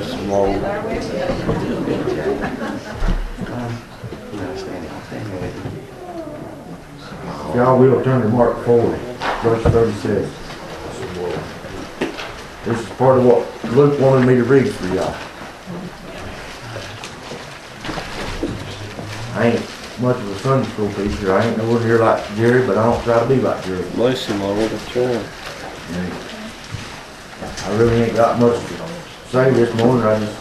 them all. Y'all will turn to Mark 4, verse 36. This is part of what Luke wanted me to read for y'all. I ain't much of a Sunday school teacher. I ain't nowhere here like Jerry, but I don't try to be like Jerry. Bless him, Lord, that's right. And I really ain't got much to say this morning. I just,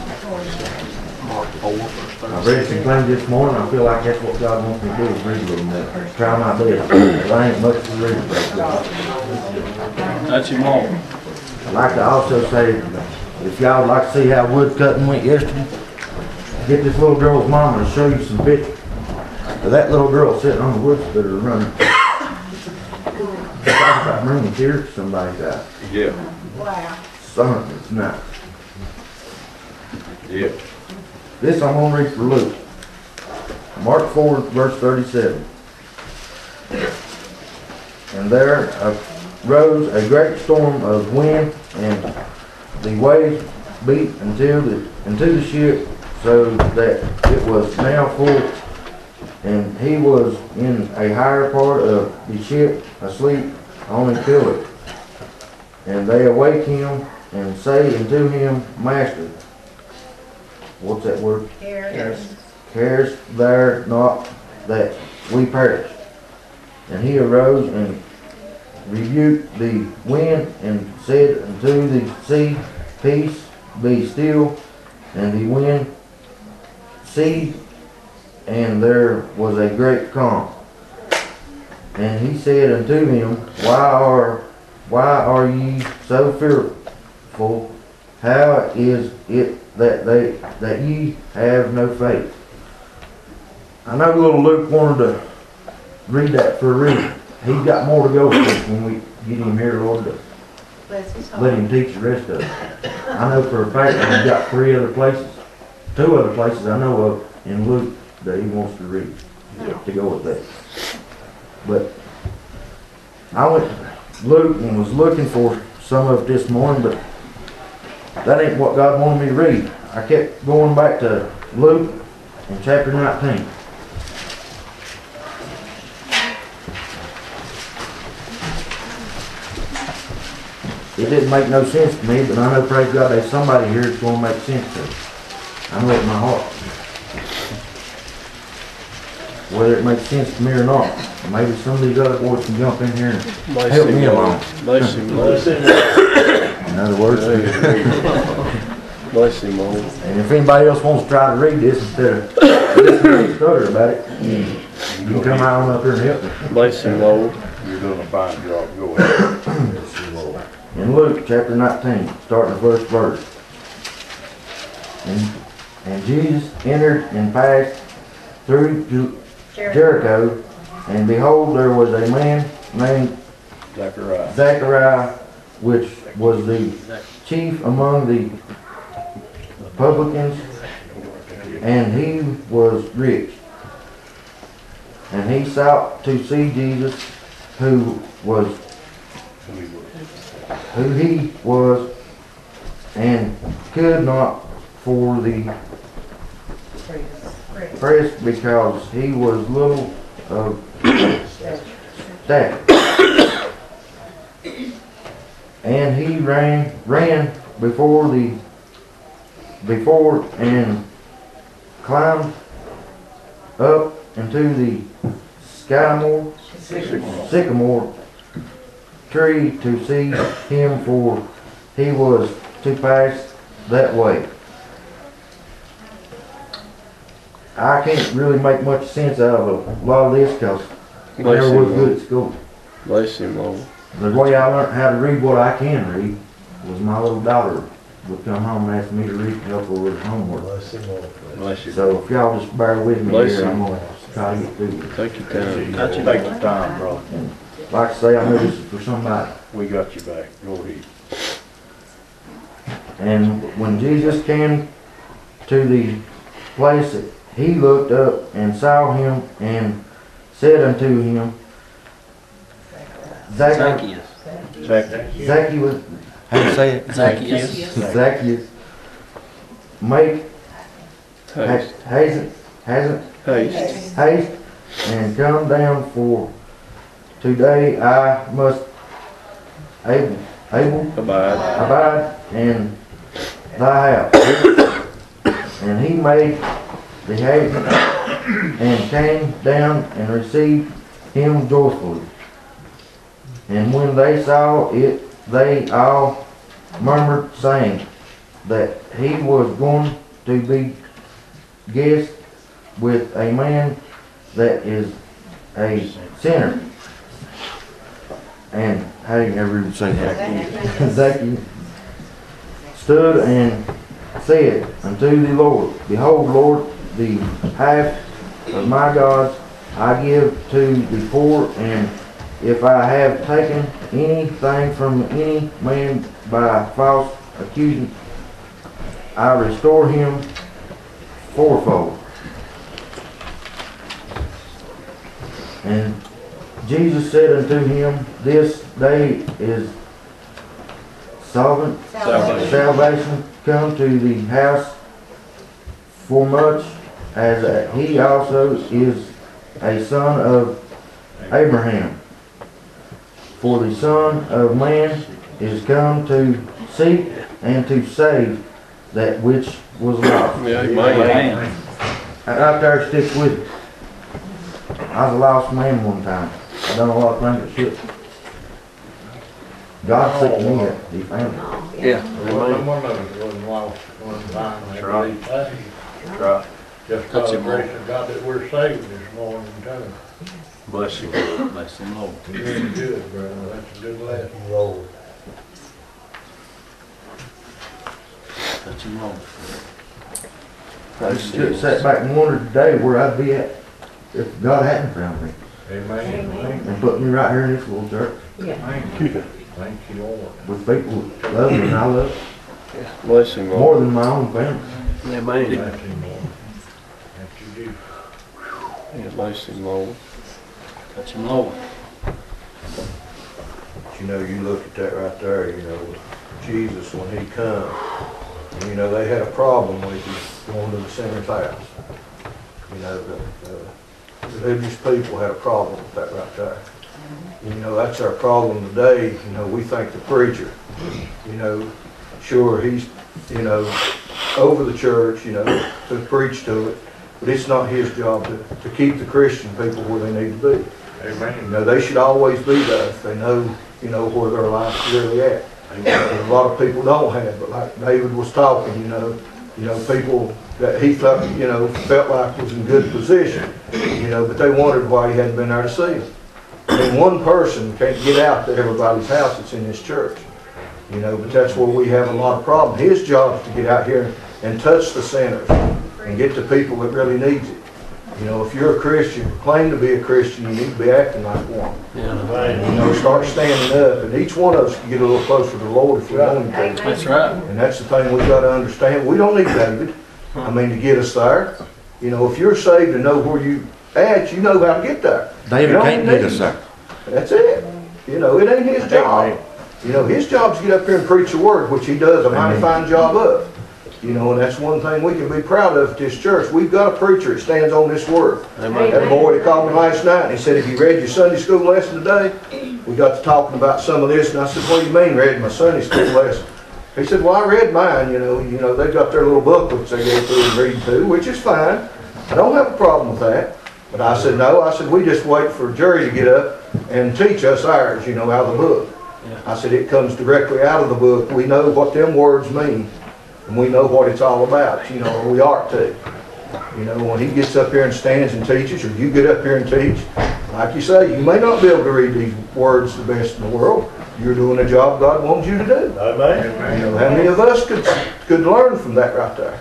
I read some things this morning. I feel like that's what God wants me to do is read a little bit. Try my best. But I ain't much to read, praise God. That's your mom. I'd like to also say, if y'all would like to see how wood cutting went yesterday, get this little girl's mama to show you some pictures of that little girl sitting on the wood splitter running. Talk about bringing tears to somebody's eye. Yeah, Son, it's not. Yeah. This I'm gonna read for Luke. Mark four, verse thirty-seven. And there arose a great storm of wind, and the waves beat until the, into the ship, so that it was now full. And he was in a higher part of the ship, asleep on a pillow. And they awake him, and say unto him, Master, what's that word? Cares. Cares there not that we perish? And he arose and rebuked the wind and said unto the sea, Peace, be still. And the wind ceased, and there was a great calm. And he said unto them, Why are why are ye so fearful? How is it that they that ye have no faith? I know little Luke wanted to read that for a reason. He's got more to go with when we get him here, Lord, to let him teach the rest of it. I know for a fact that he's got three other places, two other places I know of in Luke that he wants to read, to go with that. But I went to Luke and was looking for some of it this morning, but that ain't what God wanted me to read. I kept going back to Luke in chapter nineteen. It didn't make no sense to me, but I know, praise God, there's somebody here that's gonna make sense to me. I know it in my heart. Whether it makes sense to me or not, maybe some of these other boys can jump in here and Bless help him, me Lord. along. Bless him, Lord. In other words, Bless him, Lord. and if anybody else wants to try to read this instead of listening to stutter about it, mm. you can come right on up here and help me. Bless him, Lord. You're doing a fine job. Go ahead. In Luke chapter 19, starting the first verse. And, and Jesus entered and passed through Ju- Jericho, and behold, there was a man named Zachariah. Zechariah, which was the chief among the publicans, and he was rich. And he sought to see Jesus, who was who he was, and could not for the press because he was little of stature. And he ran, ran before the, before and climbed up into the Skymore, sycamore tree to see him for he was to pass that way. I can't really make much sense out of a lot of this because never was good at school. Bless him, Lord. The way I learned how to read what I can read was my little daughter would come home and ask me to read and help her with homework. Bless you. So if y'all just bear with me Bless here, I'm you. gonna try to get through this. Take your time. Take your time, bro. Like I say, I know this is for somebody. We got you back. Go ahead. And when Jesus came to the place, he looked up and saw him and said unto him, Zacchaeus, Second. Zacchaeus, how do you say it? Zacchaeus. Zacchaeus, make Taste. hasn't, hasn't Taste. haste and come down for today I must able, able Abide. abide in thy house. And he made the haste and came down and received him joyfully. And when they saw it, they all murmured, saying that he was going to be guest with a man that is a sinner. And do you ever even say that? Zacchaeus stood and said unto the Lord, Behold, Lord, the half of my goods I give to the poor, and if I have taken anything from any man by false accusing, I restore him fourfold. And Jesus said unto him, This day is solvent Salvation. salvation come to the house for much as he also is a son of Abraham. For the Son of Man is come to seek and to save that which was lost. Yeah, amen. That Right there sticks with me. I was a lost man one time. I done a lot of things that should. God took me up. He found me. Yeah. Amen. One of us wasn't lost, one time, That's right. That's right. Just That's by the grace of God that we're saved this morning, too. Bless you. Bless him, Lord. Really good, brother, that's a good lesson. Lord. Touch him, Lord. I just sat back and wondered today where I'd be at if God hadn't found me Amen. and put me right here in this little church Thank you. Thank you, Lord. with people that love me and I love Bless him, more than my own family. Amen. Bless him, Lord. That you do. Yeah, Bless him, Lord. Lord. You know, you look at that right there, you know, with Jesus when he come, and, you know, they had a problem with him going to the sinner's house. You know, the, the religious people had a problem with that right there. You know, that's our problem today, you know, we think the preacher, you know, sure, he's, you know, over the church, you know, to preach to it, but it's not his job to, to keep the Christian people where they need to be. You know, they should always be there if they know, you know, where their life's really at. And a lot of people don't have, but like David was talking, you know, you know, people that he felt, you know, felt like was in good position, you know, but they wondered why he hadn't been there to see them. Mean, one person can't get out to everybody's house that's in this church, you know, but that's where we have a lot of problem. His job is to get out here and touch the sinners and get to people that really needs it. You know, if you're a Christian, claim to be a Christian, you need to be acting like one. Amen. You know, start standing up, and each one of us can get a little closer to the Lord if we want to. That's right. And that's the thing we gotta understand, we don't need David, I mean, to get us there. You know, if you're saved and know where you at, you know how to get there. David You can't don't get us there. That's it. You know, it ain't his job. You know, his job's to get up here and preach the word, which he does a mighty fine job of. You know, and that's one thing we can be proud of at this church. We've got a preacher that stands on this word. Amen. That boy that called me last night, and he said, "Have you read your Sunday school lesson today?" We got to talking about some of this, and I said, "What do you mean, read my Sunday school lesson?" He said, "Well, I read mine. You know, you know, they've got their little booklets they go through and read too, which is fine. I don't have a problem with that." But I said, "No." I said, "We just wait for Jerry to get up and teach us ours. You know, out of the book." I said, "It comes directly out of the book. We know what them words mean, and we know what it's all about. You know, or we ought to." You know, when he gets up here and stands and teaches, or you get up here and teach, like you say, you may not be able to read these words the best in the world. You're doing a job God wants you to do. Amen. You know, how many of us could, could learn from that right there?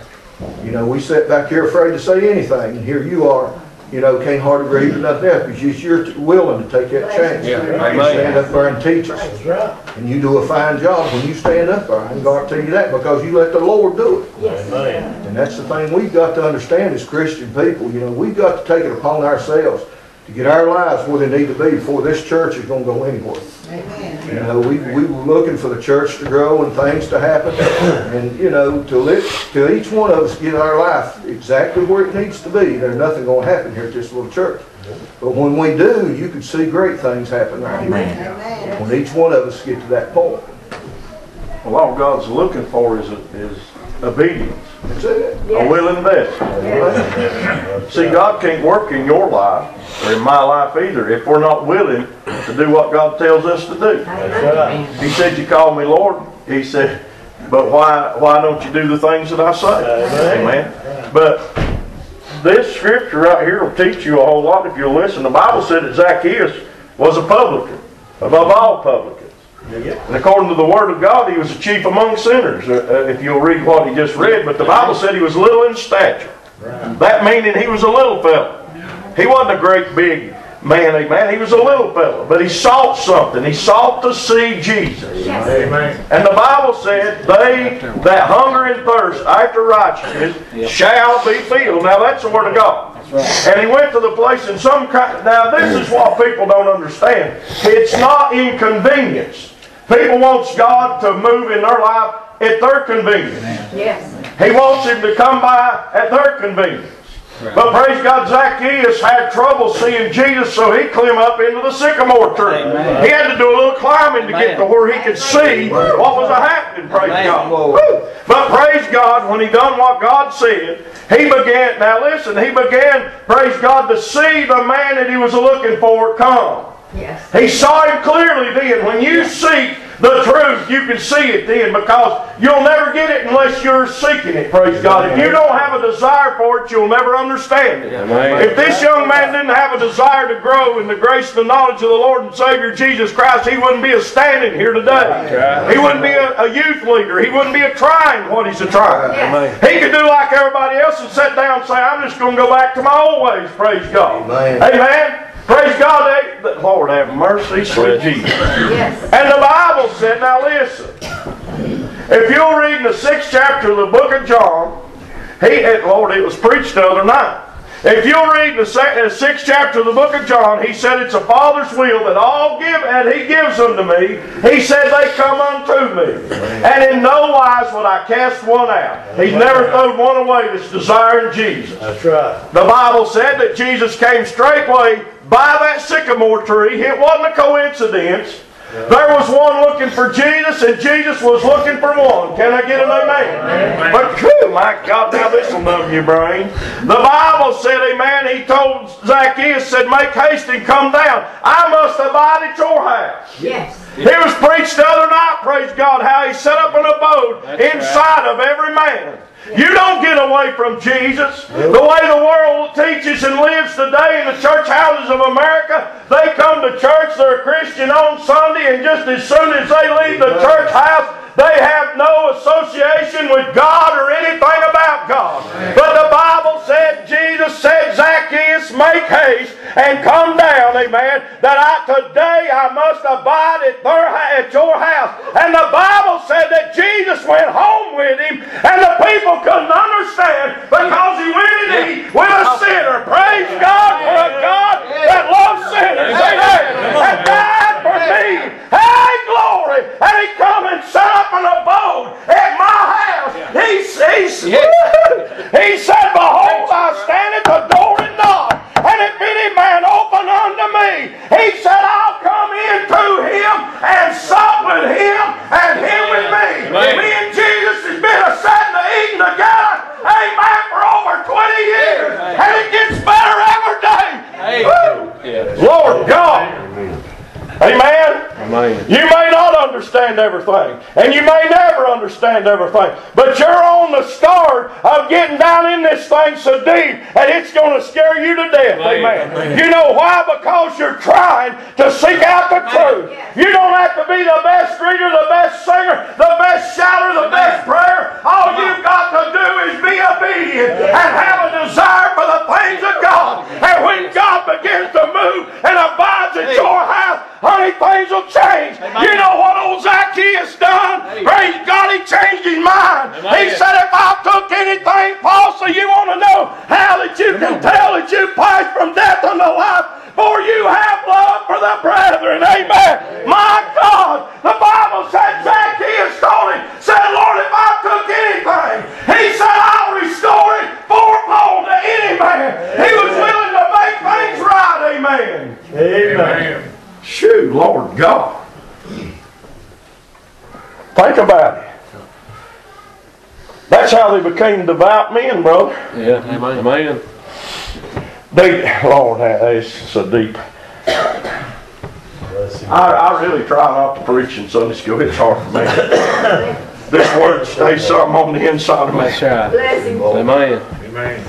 You know, we sit back here afraid to say anything, and here you are, you know, can't hardly read or nothing else, because you- you're willing to take that chance. Yeah, You amen. stand up there and teach us. That's right. And you do a fine job when you stand up there. I can guarantee you that, because you let the Lord do it. Amen. And that's the thing we've got to understand as Christian people, you know, we've got to take it upon ourselves to get our lives where they need to be before this church is gonna go anywhere. Amen. You know, we, we were looking for the church to grow and things to happen, and, you know, to let, to each one of us get our life exactly where it needs to be, there's nothing gonna happen here at this little church. But when we do, you can see great things happen right here, Amen. when each one of us get to that point. Well, all God's looking for is, is obedience, That's it. a willing vessel. See, God can't work in your life, or in my life either, if we're not willing to do what God tells us to do. Right. He said, you call me Lord. He said, but why, why don't you do the things that I say? Amen. Amen. But this scripture right here will teach you a whole lot if you'll listen. The Bible said that Zacchaeus was a publican, above all publicans. And according to the Word of God, he was the chief among sinners, uh, uh, if you'll read what he just read. But the Bible said he was little in stature. That meaning he was a little fellow. He wasn't a great big man, amen. He was a little fellow, But he sought something. He sought to see Jesus. Amen. And the Bible said, they that hunger and thirst after righteousness shall be filled. Now that's the Word of God. And he went to the place in some kind. Now this is what people don't understand. It's not inconvenience. People wants God to move in their life at their convenience. Yes. He wants him to come by at their convenience. But praise God, Zacchaeus had trouble seeing Jesus, so he climbed up into the sycamore tree. Amen. He had to do a little climbing to get to where he could see what was happening, praise Amen. God. But praise God, when he done what God said, he began, now listen, he began, praise God, to see the man that he was looking for come. Yes. He saw him clearly then. When you seek the truth, you can see it then because you'll never get it unless you're seeking it, praise God. If you don't have a desire for it, you'll never understand it. Amen. If this young man didn't have a desire to grow in the grace and the knowledge of the Lord and Savior Jesus Christ, he wouldn't be a standing here today. He wouldn't be a, a youth leader. He wouldn't be a trying what he's a trying. Yes. He could do like everybody else and sit down and say, I'm just going to go back to my old ways, praise God. Amen. Amen. Praise God. eh, Lord have mercy, sweet Jesus. Yes. And the Bible said, now listen, if you'll read in the sixth chapter of the book of John, he, eh, Lord, it was preached the other night. If you'll read the sixth chapter of the book of John, he said it's a Father's will that all give, and he gives them to me. He said they come unto me. And in no wise would I cast one out. He's never thrown one away that's desiring Jesus. That's right. The Bible said that Jesus came straightway by that sycamore tree. It wasn't a coincidence. There was one looking for Jesus, and Jesus was looking for one. Can I get an amen? But whew, my God, now this will numb your brain. The Bible said, Amen. He told Zacchaeus, said, Make haste and come down. I must abide at your house. Yes. He was preached the other night, praise God, how he set up an abode That's inside of every man. You don't get away from Jesus. The way the world teaches and lives today in the church houses of America, they come to church, they're a Christian on Sunday, and just as soon as they leave the church house, they have no association with God or anything about God. But the Bible said, Jesus said, Zacchaeus, make haste and come down, amen, that I today I must abide at, their, at your house. And the Bible said that Jesus went home with him, and the people couldn't understand because he went and with a sinner. Praise God for a God that loves sinners. Amen. And died for me. Hey, glory. And he come and set up an abode at my house. He, he He said, Behold, I stand at the door and knock, and if any man open unto me, he said, I'll come into him and sup with him and him with me. Amen. Me and Jesus has been a sitting and eating together, amen, for over 20 years, and it gets better every day. Yeah. Lord God. Amen. Amen. You may not understand everything, and you may never understand everything, but you're on the start of getting down in this thing so deep, and it's going to scare you to death. Amen. Amen. You know why? Because you're trying to seek out the truth. You don't have to be the best reader, the best singer, the best shouter, the best prayer. All you've got to do is be obedient and have a desire for the things of God. And when God begins to move and abides at your house, honey, things will change. You know what old Zacchaeus done? Praise God, he changed his mind. He said, if I took anything falsely, you want to know how that you can tell that you passed from death unto life. For you have love for the brethren. Amen. My God, the Bible said Zacchaeus told him, said, Lord, if I took anything, he said, I'll restore it fourfold to any man. He was willing to make things right. Amen. Amen. Shoot, Lord God. Think about it. That's how they became devout men, brother. Yeah. Amen. Amen. They, Lord, that is so deep. I, I really try not to preach in Sunday school. It's hard for me. this word stays something on the inside of me. That's right. Bless him. Amen. Amen.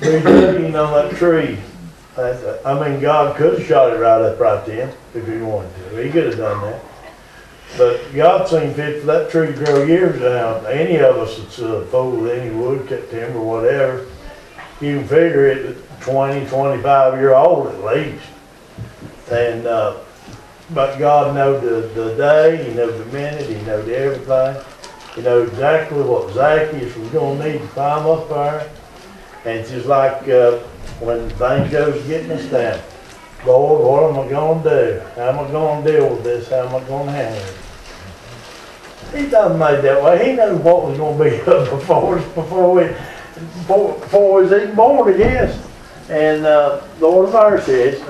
Been looking on that tree. I mean, God could have shot it right up right then if he wanted to. He could have done that. But God seemed fit for that tree to grow years out. Any of us that's a folded any wood, cut timber, whatever, you can figure it at 20, 25 year old at least. And, uh, but God knowed the, the day, He knowed the minute, He knowed everything. He knew exactly what Zacchaeus was gonna need to climb up there. And just like, uh, when things goes getting us down. Lord, what am I gonna do? How am I gonna deal with this? How am I gonna handle it? He doesn't make that way. He knew what was gonna be up before, before we, before, before we was even born, I guess. And, uh, Lord of mercy, it's,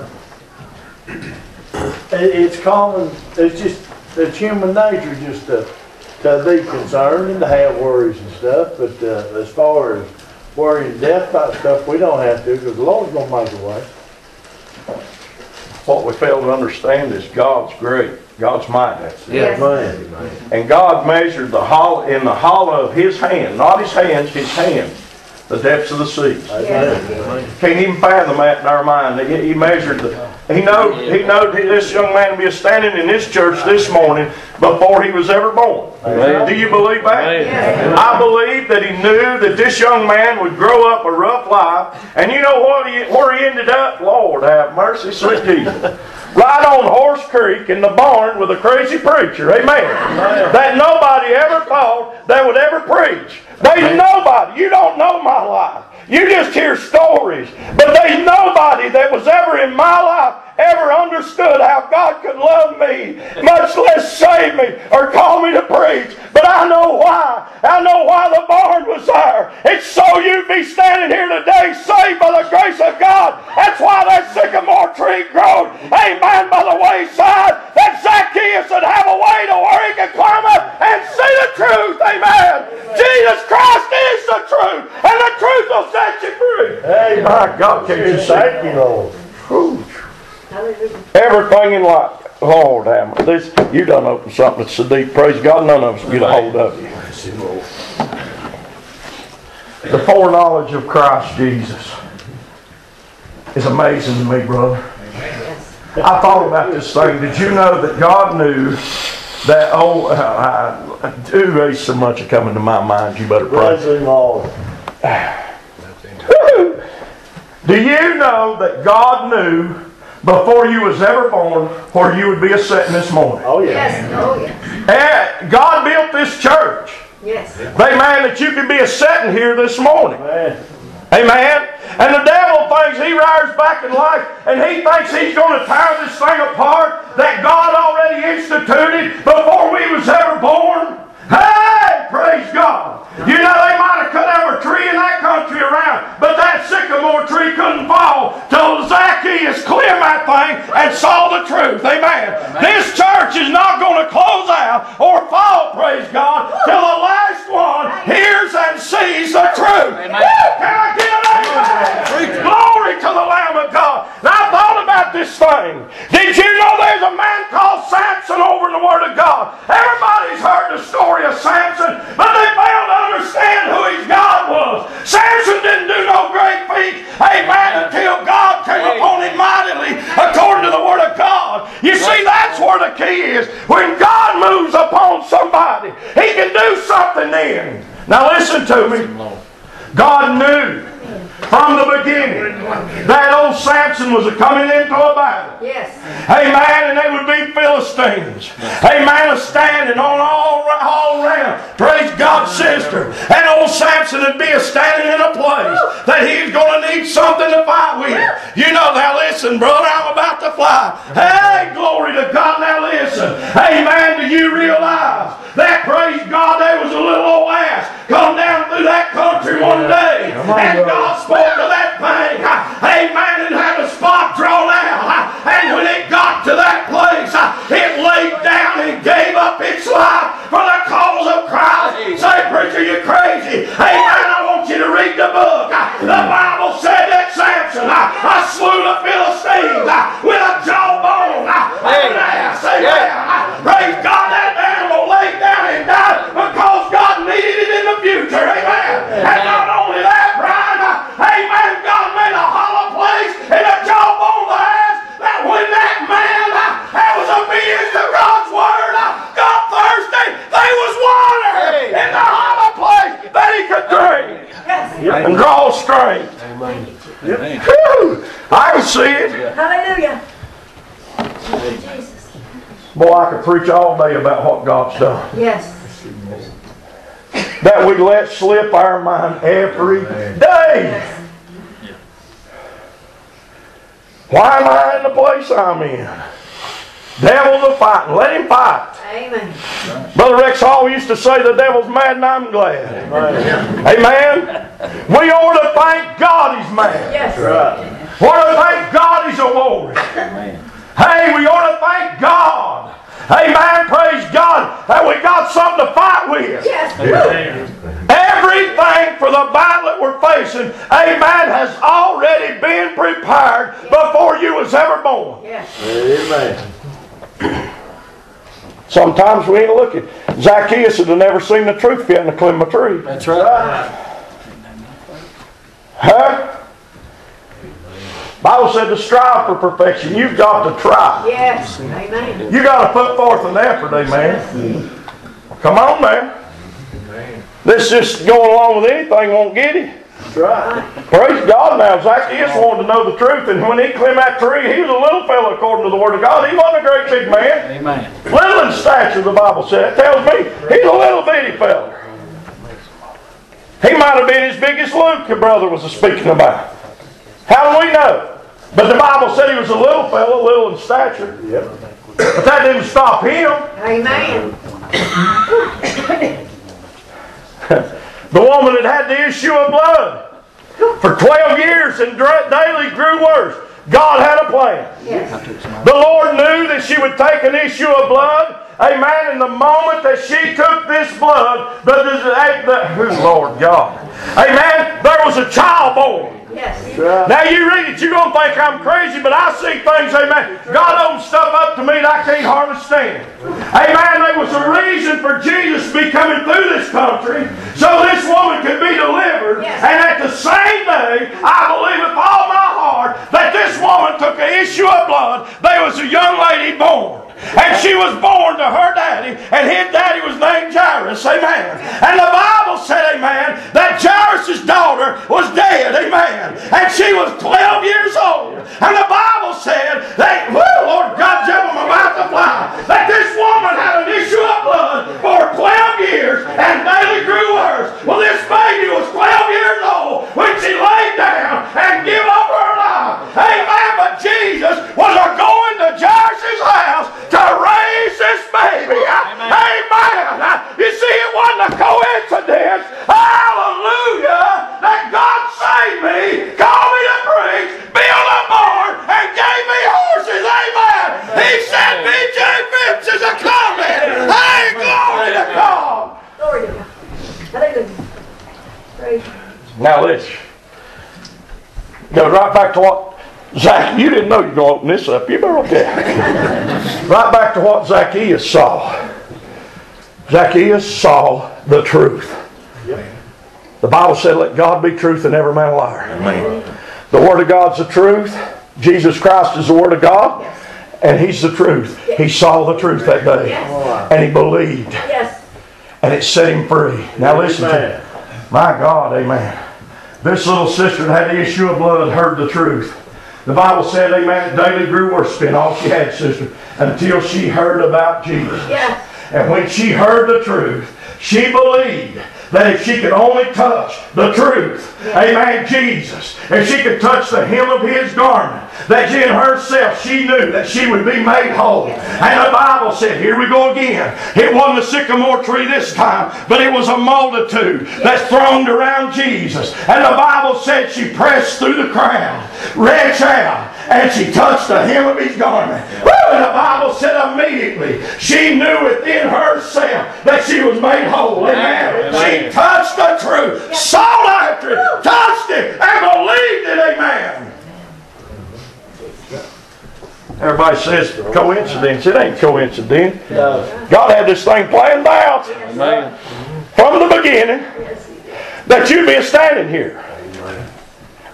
it's common, it's just, it's human nature just to, to be concerned and to have worries and stuff, but, uh, as far as worrying to death about stuff, we don't have to, because the Lord's gonna make a way. What we fail to understand is God's great. God's mighty. Yes. Man. And God measured the hollow, in the hollow of his hand, not his hands, his hand, the depths of the sea. Yes. Can't even fathom that in our mind. He, he measured the, he know, he know this young man be standing in this church this morning before he was ever born. Amen. Do you believe that? Amen. I believe that he knew that this young man would grow up a rough life. And you know what? He, where he ended up? Lord have mercy, sweet Jesus. Right on Horse Creek in the barn with a crazy preacher. Amen. That nobody ever thought that would ever preach. They nobody. You don't know my life. You just hear stories. But there's nobody that was ever in my life ever understood how God could love me, much less save me or call me to preach. But I know why. I know why the barn was there. It's so you'd be standing here today saved by the grace of God. That's why that sycamore tree growed. Amen. By the wayside, that Zacchaeus would have a way to where he could climb up and see the truth. Amen. Jesus Christ is the truth, and the truth will set you free. Hey, My God, can't you? Thank you, Lord. Whew. Everything in life. Lord, damn it. This, you done opened something that's so deep. Praise God, none of us get a hold of you. The foreknowledge of Christ Jesus is amazing to me, brother. I thought about this thing. Did you know that God knew that, oh, I, I, ooh, there's so much coming to my mind. You better pray. Bless him, Lord. Do you know that God knew before you was ever born where you would be a sitting this morning? Oh, yeah. Yes. Oh, yes. And God built this church. Yes. Amen. That you could be a sitting here this morning. Man. Amen. And the devil thinks he rides back in life and he thinks he's going to tear this thing apart that God already instituted before we was ever born. Hey, praise God. You know, they might have cut every tree in that country around, but that sycamore tree couldn't fall till Zacchaeus cleared that thing and saw the truth. Amen. Amen. This church is not going to close out or fall, praise God, till the last one hears and sees the truth. Amen. Woo! Can I get an amen? Glory Glory to the Lamb of God. Now I thought about this thing. Did you know there's a man called Samson over in the Word of God? Everybody's heard the story of Samson, but they fail to understand who his God was. Samson didn't do no great feats, amen, until God came upon him mightily according to the Word of God. You see, that's where the key is. When God moves upon somebody, he can do something then. Now listen to me. God knew from the beginning that old Samson was coming into a battle. Yes. Amen. And they would be Philistines. Amen. A standing on all, all around. Praise God, sister. And old Samson would be a standing in a place that he's going to need something to fight with. You know, now listen, brother, I'm about to fly. Hey, glory to God. Now listen. Amen. Do you realize that, praise God, there was a little old ass come down through that country one day. And God spoke to that thing. Amen. And had a spot drawn out. And when it got to that place, it laid down and gave up its life for the cause of Christ. Say, preacher, you crazy. Amen. I want you to read the book. The Bible said that Samson, I slew the Philistines with a jawbone. Ass. Amen. Praise God, that animal laid down and died because God needed it in the future. Amen. And not only that, Brian, amen, God made a hollow place in a jawbone of the ass that when that man uh, that was obedient to God's word uh, got thirsty, there was water in the hollow place that he could drink and draw strength. Amen. Whew, I can see it. Hallelujah. Jesus. Boy, I could preach all day about what God's done. Yes. That we let slip our mind every day. Why am I in the place I'm in? Devil's a fighting. Let him fight. Amen. Brother Rex Hall used to say the devil's mad and I'm glad. Amen. We ought to thank God he's mad. Yes. Right. We ought to thank God he's a Lord. Hey, we ought to thank God. Amen. Praise God that we got something to fight with. Yes. Everything for the battle that we're facing, amen, has already been prepared before you was ever born. Yes. Amen. Sometimes we ain't looking. Zacchaeus would have never seen the truth if he hadn't climbed a tree. That's right. Huh? Bible said to strive for perfection. You've got to try. Yes. Amen. You got to put forth an effort, amen. Come on now. This just going along with anything won't get you. That's right. Praise God now. Zacchaeus wanted to know the truth, and when he climbed that tree, he was a little fellow according to the Word of God. He wasn't a great big man. Amen. Little in stature, the Bible said. Tells me he's a little bitty fella. He might have been as big as Luke, your brother was speaking about. How do we know? But the Bible said he was a little fellow, little in stature. Yep. But that didn't stop him. Amen. The woman had had the issue of blood for 12 years and daily grew worse. God had a plan. Yes. The Lord knew that she would take an issue of blood. Amen. And the moment that she took this blood, the, the, the, the Lord God. Amen. There was a child born. Yes. Now you read it, you're going to think I'm crazy, but I see things, amen. God opens stuff up to me that I can't hardly stand. Amen. There was a reason for Jesus to be coming through this country so this woman could be delivered. Yes. And at the same day, I believe with all my heart that this woman took an issue of blood. There was a young lady born. And she was born to her daddy, and his daddy was named Jairus. Amen. And the Bible said, Amen, that Jairus' daughter was dead. Amen. And she was 12 years old. And the Bible said that, whoo, Lord God, I'm about to fly, that this woman had an issue of blood for 12 years and daily grew worse. Well, this baby was 12 years old when she laid down and gave up her life. Amen. But Jesus was a going to Jairus' house to raise this baby. Amen. You see, it wasn't a coincidence. Hallelujah. That God saved me, called me to preach, built a barn, and gave me horses. Amen. He said B.J. Phipps is a coming. Hey, glory to God. Glory to God. Hallelujah. Praise God. Now listen. Go right back to what Zach, you didn't know you were going to open this up. You better okay. right back to what Zacchaeus saw. Zacchaeus saw the truth. The Bible said, let God be truth and every man a liar. The Word of God's the truth. Jesus Christ is the Word of God. And He's the truth. He saw the truth that day. And he believed. Yes. And it set him free. Now listen to me. My God, amen. This little sister that had the issue of blood heard the truth. The Bible said, amen, it daily grew worshiping all she had, sister, until she heard about Jesus. Yes. And when she heard the truth, she believed that if she could only touch the truth, amen, Jesus, if she could touch the hem of his garment, that in herself she knew that she would be made whole. And the Bible said, here we go again. It wasn't a sycamore tree this time, but it was a multitude that thronged around Jesus. And the Bible said she pressed through the crowd, reached out, and she touched the hem of his garment. Woo! And the Bible said immediately she knew within herself that she was made whole. Amen. She touched the truth, sought after it, touched it, and believed it. Amen. Everybody says coincidence. It ain't coincidence. No. God had this thing planned out Amen. from the beginning that you'd be standing here.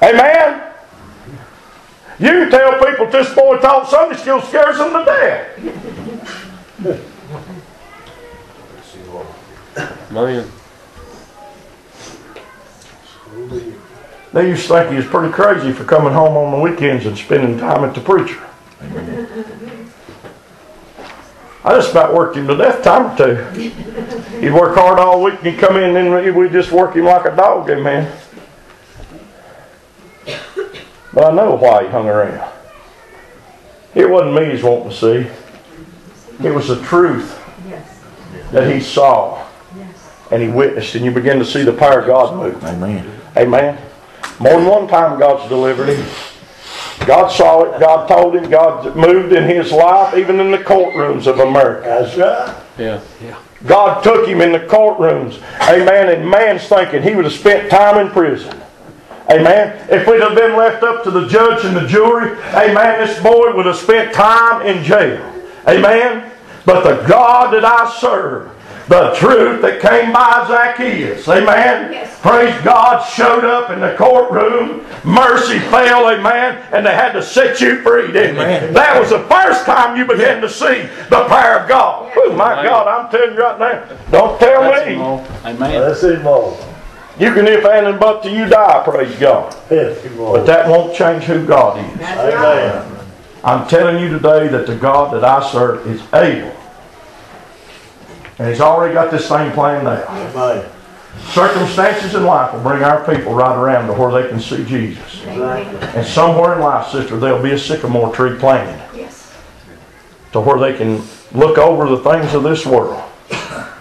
Amen. You tell people this boy taught Sunday school scares them to death. Amen. They used to think he was pretty crazy for coming home on the weekends and spending time at the preacher. I just about worked him to death time or two. He'd work hard all week and he'd come in and we'd just work him like a dog, amen. But I know why he hung around. It wasn't me he's wanting to see. It was the truth Yes. that he saw Yes. and he witnessed, and you begin to see the power of God move. Amen. Amen. More than one time God's delivered him. God saw it, God told him, God moved in his life, even in the courtrooms of America. That's right. Yeah. God took him in the courtrooms. Amen. And man's thinking he would have spent time in prison. Amen. If we'd have been left up to the judge and the jury, amen, this boy would have spent time in jail. Amen. But the God that I serve, the truth that came by Zacchaeus, amen. Yes. Praise God, showed up in the courtroom. Mercy fell, amen, and they had to set you free, didn't they? That was the first time you began to see the power of God. Oh, my Amen. God, I'm telling you right now, don't tell That's me. him, Lord. Amen. That's it, Lord. You can if and but till you die, praise God. Yes, But that won't change who God is. That's right. Amen. I'm telling you today that the God that I serve is able. And He's already got this thing planned out. Amen. Circumstances in life will bring our people right around to where they can see Jesus. Amen. And somewhere in life, sister, there'll be a sycamore tree planted Yes. to where they can look over the things of this world.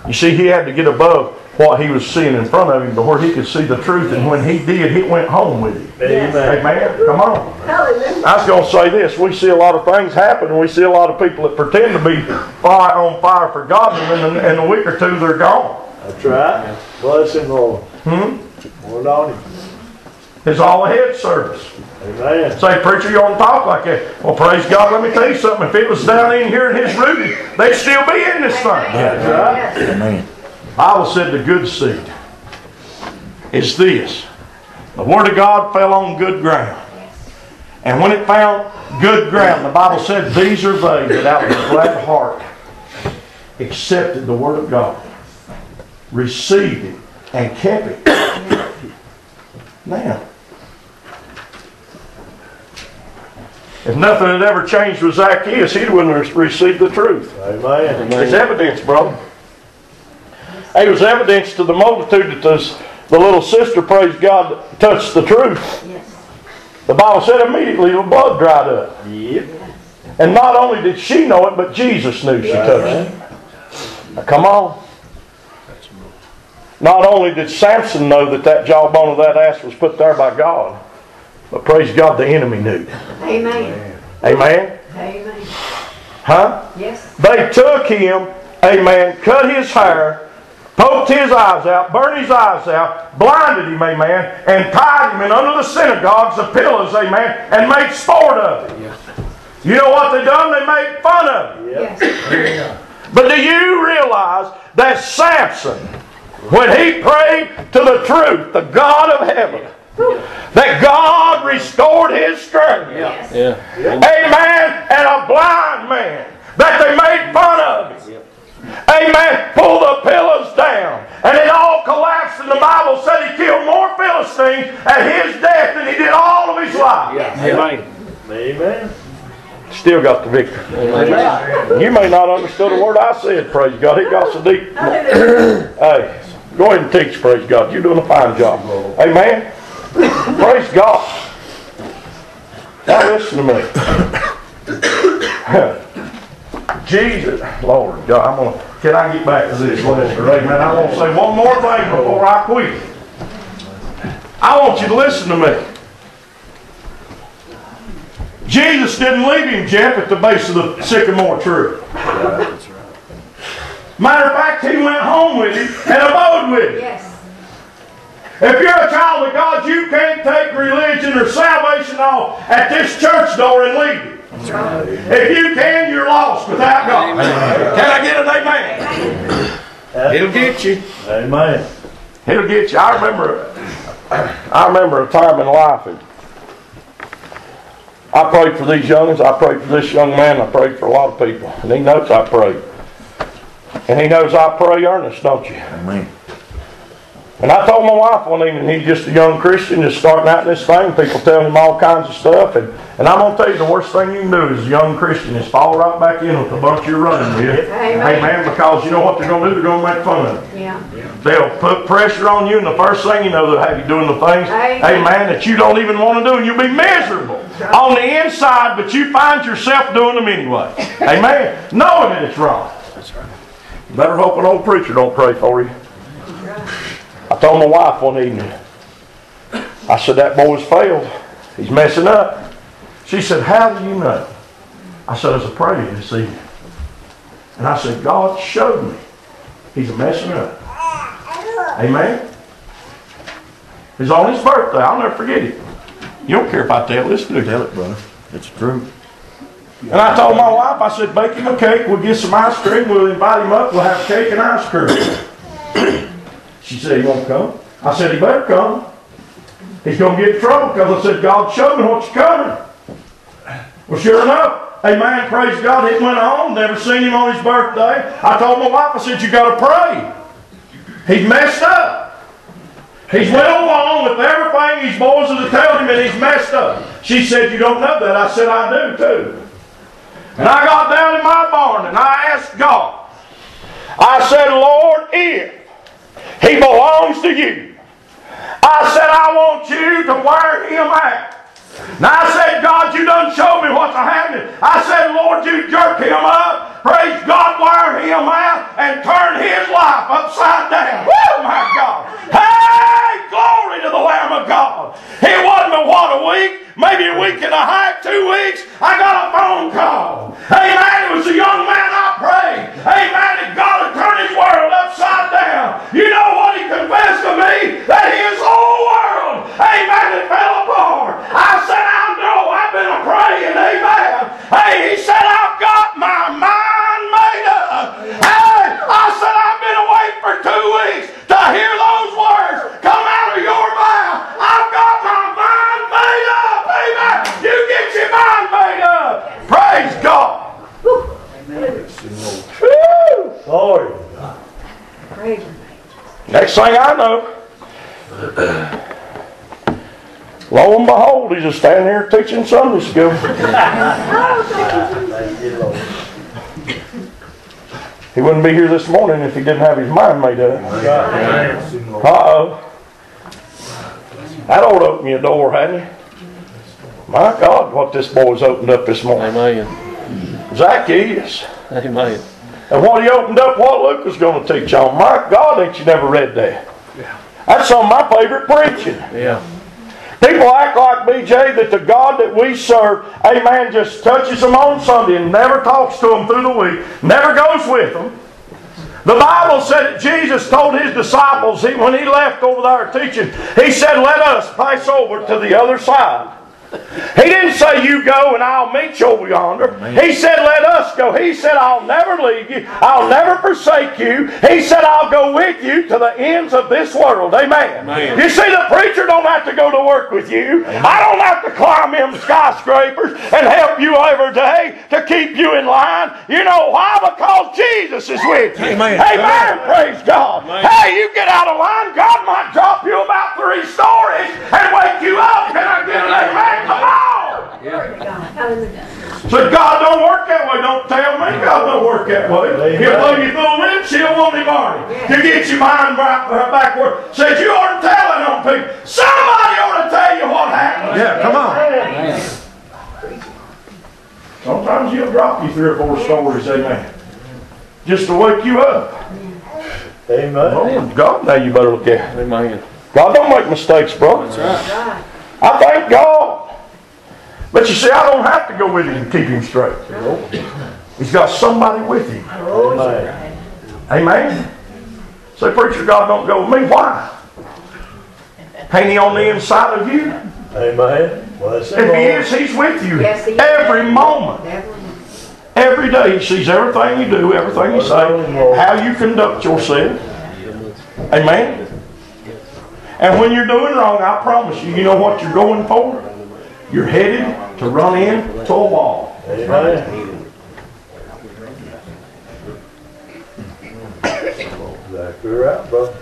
You see, he had to get above what he was seeing in front of him to where he could see the truth. And when he did, he went home with him. Amen. Amen. Come on. Hallelujah. I was going to say this. We see a lot of things happen, and we see a lot of people that pretend to be fire on fire for God, and in, in a week or two they're gone. That's right. Bless him, Lord. Hmm? Lord on him. It's all a head service. Amen. Say, preacher, you don't talk like that. Well, praise God. Let me tell you something. If it was down in here in his rooted, they'd still be in this thing. That's right. Yes. Amen. Bible said the good seed is this. The word of God fell on good ground. And when it found good ground, the Bible said, These are they that out of a glad heart accepted the word of God, received it, and kept it. Now, if nothing had ever changed with Zacchaeus, he wouldn't have received the truth. Amen. There's evidence, brother. It was evidence to the multitude that this, the little sister, praise God, touched the truth. Yes. The Bible said immediately the blood dried up. Yep. And not only did she know it, but Jesus knew she touched it. Now, come on. Not only did Samson know that that jawbone of that ass was put there by God, but praise God, the enemy knew. Amen. Amen? Amen. Huh? Yes. They took him, amen, cut his hair, poked his eyes out, burned his eyes out, blinded him, amen, and tied him in under the synagogues of pillars, amen, and made sport of him. You know what they done? They made fun of him. Yes. But do you realize that Samson, when he prayed to the truth, the God of heaven, that God restored his strength. Yeah. yeah, Amen. And a blind man that they made fun of. him. Amen. Pull the pillars down. And it all collapsed. And the Bible said he killed more Philistines at his death than he did all of his life. Yeah. Amen. Amen. Still got the victory. You may not understood the word I said, praise God. It got so deep. Hey, go ahead and teach, praise God. You're doing a fine job. Amen. Praise God. Now listen to me. Jesus, Lord God, I'm gonna, can I get back to this, Lester? Amen. I want to say one more thing before I quit. I want you to listen to me. Jesus didn't leave him, Jeff, at the base of the sycamore tree. Matter of fact, he went home with him and abode with him. Yes. If you're a child of God, you can't take religion or salvation off at this church door and leave it. If you can, you're lost without God. Can I get an amen? It'll get you. Amen. It'll get you. I remember, I remember a time in life. And I prayed for these youngins. I prayed for this young man. I prayed for a lot of people, and he knows I prayed. And he knows I pray earnest, don't you? Amen. And I told my wife one evening, he's just a young Christian just starting out in this thing. People telling him all kinds of stuff. And, and I'm going to tell you, the worst thing you can do as a young Christian is fall right back in with the bunch you're running with. Amen. Amen. Because you know what they're going to do? They're going to make fun of you. Yeah. They'll put pressure on you, and the first thing you know, they'll have you doing the things, Amen. amen, that you don't even want to do, and you'll be miserable on the inside, but you find yourself doing them anyway. Amen. Knowing that it's wrong. That's right. Better hope an old preacher don't pray for you. I told my wife one evening, I said, that boy's failed. He's messing up. She said, how do you know? I said, I was praying this evening. And I said, God showed me he's messing up. Amen. It's on his birthday. I'll never forget it. You don't care if I tell this, you? Tell it, brother. It's true. And I told my wife, I said, bake him a cake, we'll get some ice cream, we'll invite him up, we'll have cake and ice cream. She said, he won't come. I said, he better come. He's going to get in trouble because I said, God showed me what's coming. Well, sure enough, a man, praise God, it went on, never seen him on his birthday. I told my wife, I said, you got to pray. He's messed up. He's went along with everything these boys have told him and he's messed up. She said, you don't know that. I said, I do too. And I got down in my barn and I asked God. I said, Lord, if he belongs to you, I said, I want you to wear him out. Now I said, God, you done showed me what's happening. I said, Lord, you jerk him up. Praise God, wear him out and turn his life upside down. Oh my God. Hey, glory to the Lamb of God. It wasn't but what a week, maybe a week and a half, two weeks. I got a phone call. Amen. It was a young man I prayed. Amen. And God had turned his world upside down. You know what he confessed to me? That his whole world, amen, had fell apart. I said, I know I've been a praying, amen. Hey, he said, I've got my mind. Hey, I said, I've been away for two weeks to hear those words come out of your mouth. I've got my mind made up, amen. You get your mind made up. Praise God. Woo! Lord. Praise Next thing I know, lo and behold, he's just standing here teaching Sunday school. Thank you, Lord. He wouldn't be here this morning if he didn't have his mind made up. God. Uh-oh. That ought to open your door, hadn't it? My God, what this boy's opened up this morning. Amen. Zacchaeus. Amen. And what he opened up, what Luke was going to teach on. My God, ain't you never read that? Yeah. That's some of my favorite preaching. Yeah. People act like BJ that the God that we serve, amen, just touches them on Sunday and never talks to them through the week, never goes with them. The Bible said that Jesus told his disciples he, when he left over there teaching, he said, Let us pass over to the other side. He didn't say you go and I'll meet you over yonder. He said let us go. He said I'll never leave you. I'll never forsake you. He said I'll go with you to the ends of this world. Amen. Amen. You see, the preacher don't have to go to work with you. I don't have to climb them skyscrapers and help you every day to keep you in line. You know why? Because Jesus is with you. Amen. Amen. Praise God. Amen. Hey, you get out of line, God might drop you about three stories and wake you up. Can I get an amen? Come on. Glory to God. So God don't work that way. Don't tell me God don't work that way. He'll blow you through a windshield, won't he, Barney? To get your mind right backward. Says you ought to tell it on people. Somebody ought to tell you what happened. Yeah, come on. Sometimes he'll drop you three or four stories, amen. Just to wake you up. Amen. Oh, God, now you better look at it. Amen. God don't make mistakes, bro. That's right. Right. I thank God. But you see, I don't have to go with him and keep him straight. He's got somebody with him. Amen. Amen. Say, preacher, God don't go with me. Why? Ain't he on the inside of you? Amen. Bless the If he is, he's with you Yes, he is. every moment. Every day he sees everything you do, everything you say, how you conduct yourself. Amen. And when you're doing wrong, I promise you, you know what you're going for? You're headed to run into a wall. Amen. Exactly right, bro.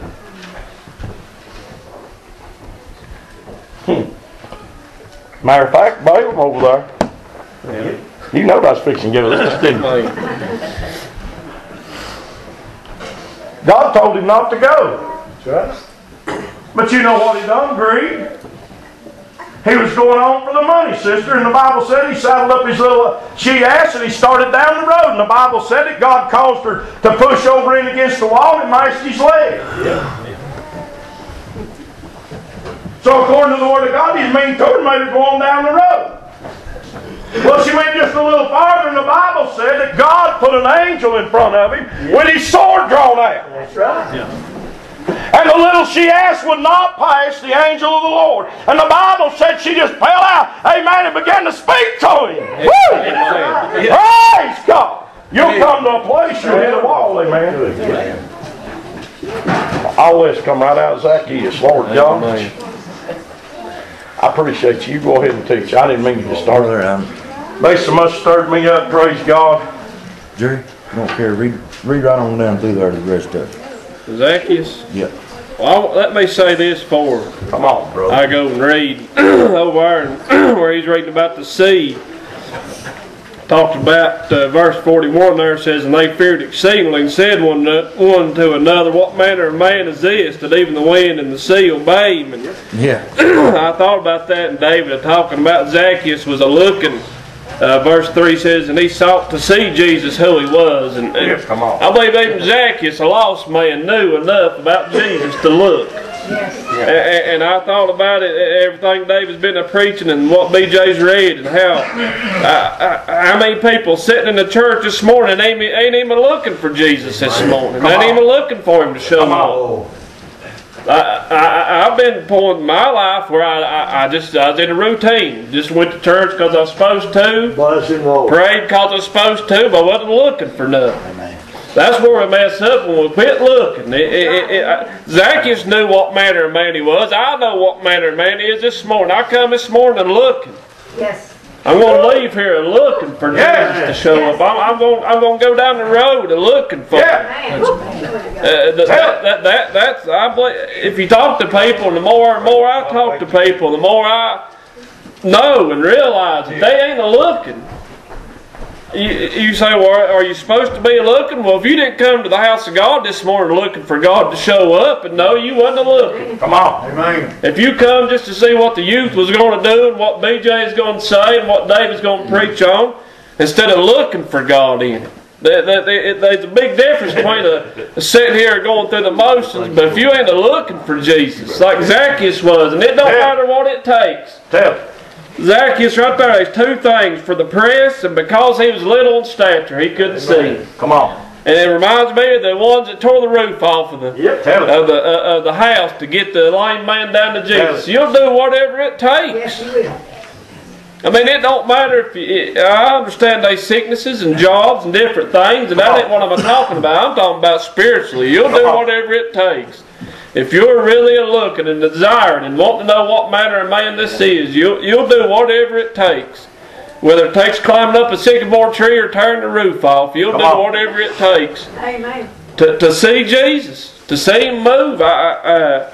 Matter of fact, Balaam over there, you know I was fixing to give a list, didn't you? God told him not to go. That's right. But you know what he done, Greed? He was going on for the money, sister, and the Bible said he saddled up his little uh, she ass and he started down the road. And the Bible said that God caused her to push over in against the wall and mashed his leg. So according to the Word of God, his mean told her made her go on down the road. Well, she went just a little farther, and the Bible said that God put an angel in front of him with his sword drawn out. That's right. And the little she asked would not pass the angel of the Lord. And the Bible said she just fell out, amen, and began to speak to him. Woo! Amen. Praise God. You'll come to a place, you'll hit a wall, amen. All this come right out of Zacchaeus, Lord God. I appreciate you. You go ahead and teach. I didn't mean to start. Brother, um, They so much stirred me up, praise God. Jerry, I don't care, read, read right on down through there the rest of it. Zacchaeus. Yeah. Well, I- let me say this for Come on, brother. I go and read over there where he's reading about the sea. Talked about uh, verse 41 there says, And they feared exceedingly and said one, to- one to another, What manner of man is this that even the wind and the sea obey him? And Yeah. I thought about that, and David talking about Zacchaeus was a looking. Uh, verse 3 says, And he sought to see Jesus who he was. And, and Yes, come on. I believe even Zacchaeus, a lost man, knew enough about Jesus to look. Yes. A- And I thought about it, everything David's been a preaching and what BJ's read and how, I, uh, how many people sitting in the church this morning ain't, ain't even looking for Jesus this morning. Come Ain't on. even looking for him to show Come up. On. I, I, I've been point in my life where I, I, I just I was in a routine. Just went to church because I was supposed to, bless him, Lord. prayed because I was supposed to, but I wasn't looking for nothing. That's where we mess up when we quit looking. It, it, it, it, I- Zacchaeus knew what manner of man he was. I know what manner of man he is this morning. I come this morning looking. Yes. I'm going to leave here looking for Yeah. Jesus to show up. I'm, I'm going. I'm going to go down the road and looking for. him. Yeah. Man. Glory to God. Uh, that, that, that, that, that's I believe, if you talk to people, the more and more I talk to people, the more I know and realize that they ain't a looking. You, you say, well, are you supposed to be looking? Well, if you didn't come to the house of God this morning looking for God to show up, and no, you wasn't looking. Come on. Amen. If you come just to see what the youth was going to do and what BJ is going to say and what David's going to preach on, instead of looking for God in it. There- there- there- There's a big difference between a, a sitting here going through the motions, but if you ain't looking for Jesus, like Zacchaeus was, and it don't matter what it takes. Tell. Zacchaeus right there, there's two things. For the press, and because he was little in stature, he couldn't see. Come on. And it reminds me of the ones that tore the roof off of the Yep, tell of the uh, of the house to get the lame man down to Jesus. You'll do whatever it takes. Yes, you will. I mean, it don't matter if you, it, I understand they sicknesses and jobs and different things, and that ain't what I'm talking about. I'm talking about spiritually. You'll do whatever it takes. If you're really a looking and desiring and wanting to know what manner of man this is, you'll, you'll do whatever it takes. Whether it takes climbing up a sycamore tree or tearing the roof off, you'll Come do on. whatever it takes Amen. to, to see Jesus, to see Him move. I, uh,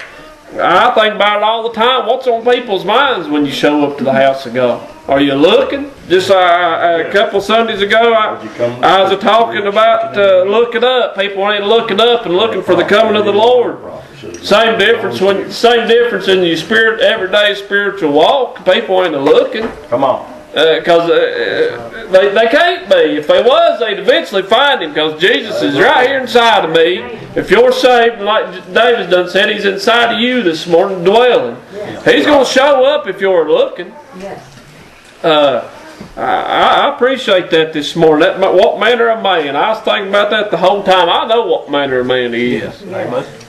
I think about it all the time. What's on people's minds when you show up to the house of God? Are you looking? Just uh, uh, a couple Sundays ago, I, I was talking about uh, looking up. People ain't looking up and looking for the coming of the Lord. Same difference when same difference in your spirit everyday spiritual walk. People ain't looking Come on. because uh, they, they can't be. If they was, they'd eventually find him because Jesus is right here inside of me. If you're saved, and like David's done said, he's inside of you this morning dwelling. He's going to show up if you're looking. Yes. Uh, I, I appreciate that this morning. That what manner of man? I was thinking about that the whole time. I know what manner of man he is.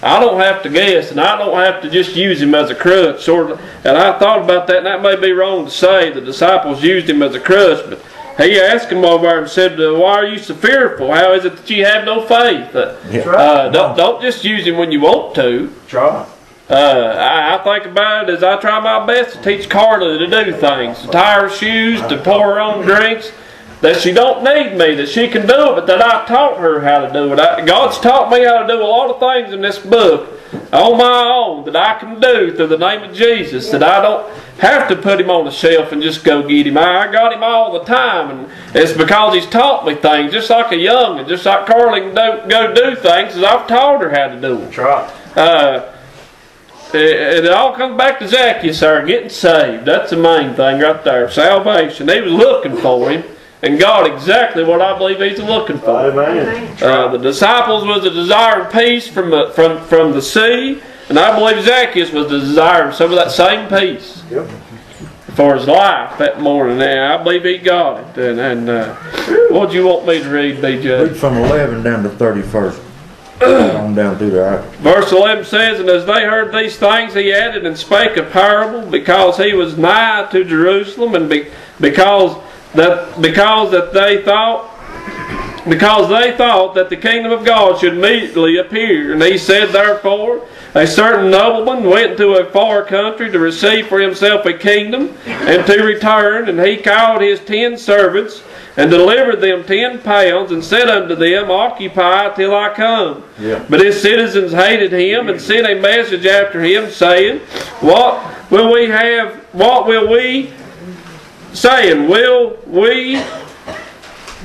I don't have to guess, and I don't have to just use him as a crutch. Sort of, and I thought about that, and that may be wrong to say. The disciples used him as a crutch, but he asked him over there and said, uh, "Why are you so fearful? How is it that you have no faith? Uh, uh, don't don't just use him when you want to." Try. Uh, I, I think about it as I try my best to teach Carla to do things, to tie her shoes, to pour her own drinks. That she don't need me, that she can do it, but that I taught her how to do it. I, God's taught me how to do a lot of things in this book on my own that I can do through the name of Jesus. That I don't have to put him on the shelf and just go get him. I, I got him all the time, and it's because he's taught me things, just like a young, and just like Carla can do, go do things, as I've taught her how to do them. Try. Uh, it, it all comes back to Zacchaeus there, getting saved. That's the main thing right there. Salvation. He was looking for him and God exactly what I believe he's looking for. Amen. Amen. Uh, the disciples was a desire of peace from the, from, from the sea, and I believe Zacchaeus was desiring some of that same peace Yep. for his life that morning. And I believe he got it. And, and uh, what do you want me to read, BJ? Read from eleven down to thirty-first. On down through there. Verse 11 says, And as they heard these things, he added and spake a parable, because he was nigh to Jerusalem, and be, because that because that they thought because they thought that the kingdom of God should immediately appear. And he said, therefore, a certain nobleman went into a far country to receive for himself a kingdom, and to return. And he called his ten servants, and delivered them ten pounds, and said unto them, Occupy till I come. Yeah. But his citizens hated him, and sent a message after him, saying, What will we have? What will we? Saying, Will we?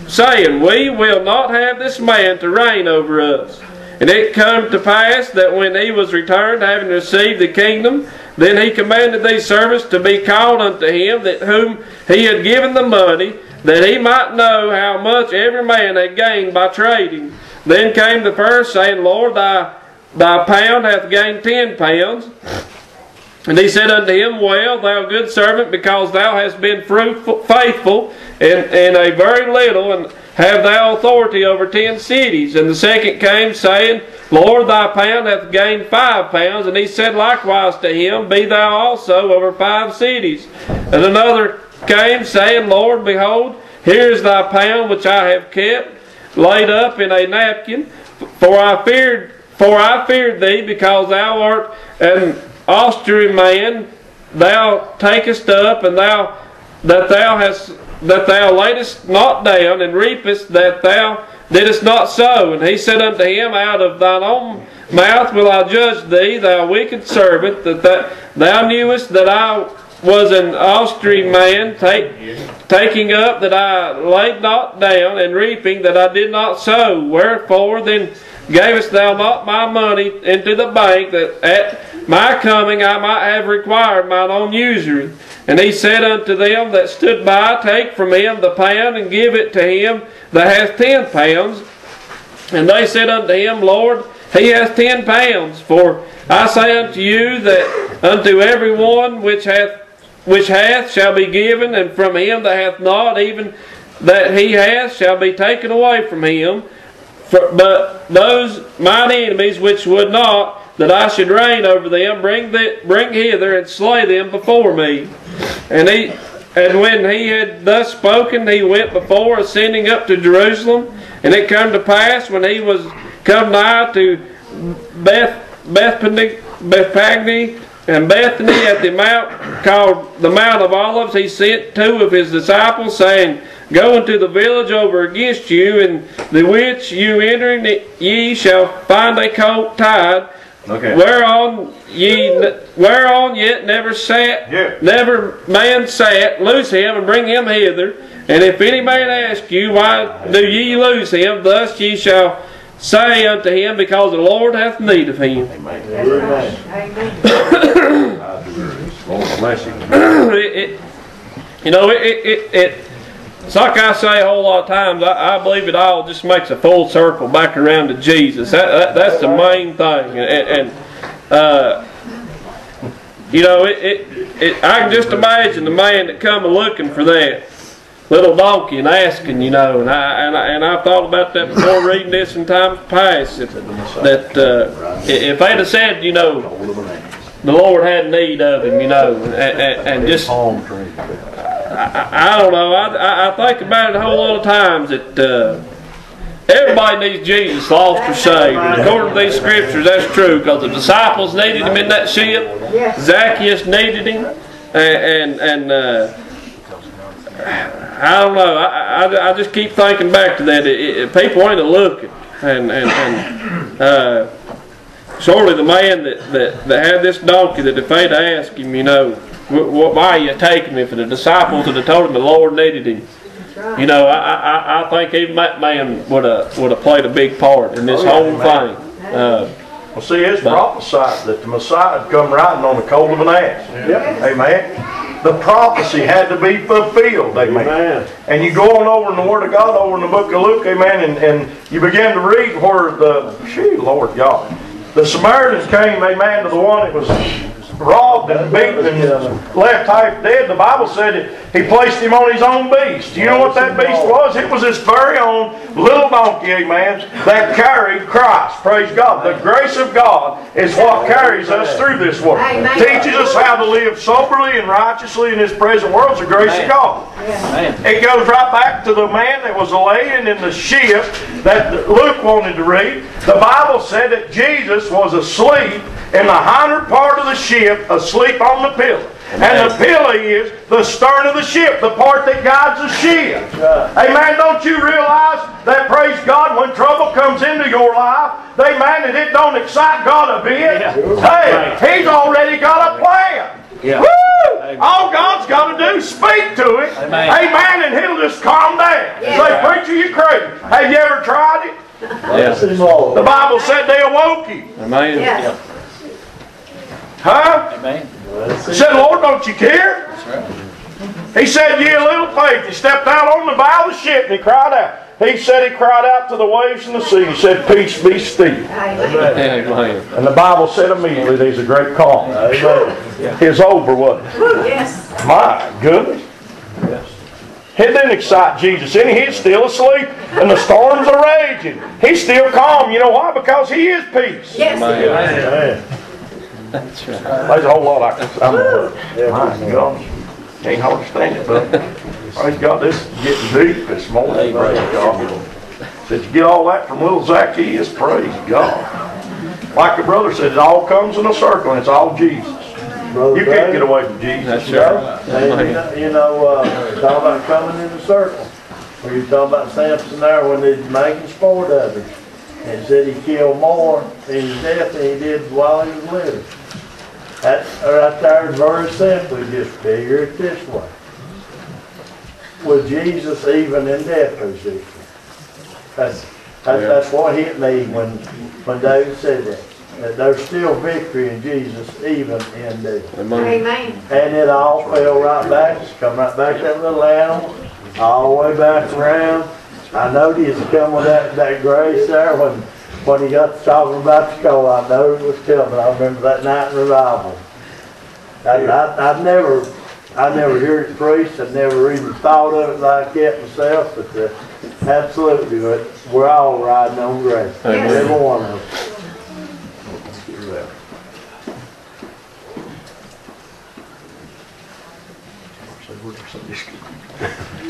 saying, We will not have this man to reign over us. And it come to pass that when he was returned, having received the kingdom, then he commanded these servants to be called unto him, that whom he had given the money, that he might know how much every man had gained by trading. Then came the first, saying, Lord, thy, thy pound hath gained ten pounds. And he said unto him, Well, thou good servant, because thou hast been fruitful, faithful in, in a very little, and have thou authority over ten cities. And the second came, saying, Lord, thy pound hath gained five pounds. And he said likewise to him, Be thou also over five cities. And another came, saying, Lord, behold, here is thy pound which I have kept, laid up in a napkin. For I feared, for I feared thee, because thou art an austere man, thou takest up, and thou that thou hast that thou laidest not down, and reapest that thou didst not so? And he said unto him, Out of thine own mouth will I judge thee, thou wicked servant, that, that thou knewest that I was an austere man, take, taking up that I laid not down, and reaping that I did not sow. Wherefore then gavest thou not my money into the bank, that at my coming I might have required mine own usury? And he said unto them that stood by, Take from him the pound, and give it to him that hath ten pounds. And they said unto him, Lord, he hath ten pounds. For I say unto you that unto every one which hath which hath shall be given, and from him that hath not, even that he hath shall be taken away from him. For, but those mine enemies which would not that I should reign over them, bring the, bring hither and slay them before me. And he and when he had thus spoken, he went before, ascending up to Jerusalem. And it come to pass when he was come nigh to Beth Bethphage, Bethpagny and Bethany at the mount called the Mount of Olives, he sent two of his disciples, saying, Go into the village over against you, and the which you entering, ye shall find a colt tied, Okay. whereon ye whereon yet never sat, Yeah. never man sat. Loose him and bring him hither. And if any man ask you, why do ye lose him? Thus ye shall say unto him, because the Lord hath need of him. That's right. Amen. Lord bless you. it, it, you know, it, it, it, it, it's like I say a whole lot of times. I, I believe it all just makes a full circle back around to Jesus. That, that that's the main thing, and, and uh, you know, it, it, it, I can just imagine the man that come looking for that little donkey and asking, you know, and I and I, and I thought about that before reading this in times past. That, that uh, if they'd have said, you know, the Lord had need of him, you know, and, and, and just I, I don't know. I, I, I think about it a whole lot of times that uh, everybody needs Jesus, lost or saved. And according to these scriptures, that's true because the disciples needed him in that ship. Zacchaeus needed him, and and, and uh, I don't know. I, I, I just keep thinking back to that. It, it, people ain't a looking, and and, and uh, surely the man that, that, that had this donkey that if they'd asked him, you know, wh- wh- why are you taking me? For the disciples that have told him the Lord needed him. Right. You know, I, I, I think even that man would have would have played a big part in this Oh, yeah, whole man. thing. Uh, Well, see, it's prophesied that the Messiah would come riding on the colt of an ass. Yeah. Yep. Amen. The prophecy had to be fulfilled. Amen. Amen. And you go on over in the Word of God, over in the book of Luke, amen, and, and you begin to read where the, phew, Lord God, the Samaritans came, amen, to the one that was robbed and beaten and left half dead. The Bible said that he placed him on his own beast. Do you know what that beast was? It was his very own little donkey, amen, that carried Christ. Praise God. The grace of God is what carries us through this world. Teaches us how to live soberly and righteously in this present world. It's the grace of God. It goes right back to the man that was laying in the ship that Luke wanted to read. The Bible said that Jesus was asleep in the hinder part of the ship, asleep on the pillow. And the pillow is the stern of the ship, the part that guides the ship. Amen. Don't you realize that, praise God, when trouble comes into your life, amen, that it don't excite God a bit? Hey, He's already got a plan. Yeah. Woo! All God's got to do is speak to it. Amen. Amen. And He'll just calm down. Say, preacher, you crazy. Have you ever tried it? Yes. Bless him. The Bible said they awoke you. amen. Yes. Huh? Amen. Bless He said, Lord, don't you care? That's right. He said, ye of little faith. He stepped out on the bow of the ship and he cried out. He said he cried out to the waves and the sea. He said, Peace be still. Amen. Amen. And the Bible said immediately there's a great calm. Amen. It's over, wasn't it? Yes. My goodness. Yes. It didn't excite Jesus any. He's still asleep and the storms are raging. He's still calm. You know why? Because he is peace. Yes. Amen. That's right. There's a whole lot I can, I'm My gosh. Can't hardly stand it, but praise God, this is getting deep this morning. Praise God. Did you get all that from little Zacchaeus? Praise God. Like the brother said, it all comes in a circle and it's all Jesus. Brother You can't David, get away from Jesus. That's right. you know, you know, uh, talk about coming in a circle. We were talking about Samson there when they was making sport of him. And said he killed more in his death than he did while he was living. That, right there is very simply, just figure it this way. Was Jesus even in death position? That's, that's, that's what hit me when, when David said that. That there's still victory in Jesus even in death. Amen. Amen. And it all fell right back, just come right back that little animal, all the way back around. I know he's come with that, that grace there when, when he got to talking about the skull. I know it was coming. I remember that night in revival. I, I, I've never, I never heard it preached. I've never even thought of it like that myself, but uh, absolutely, but we're all riding on grace. Amen. Every one of us.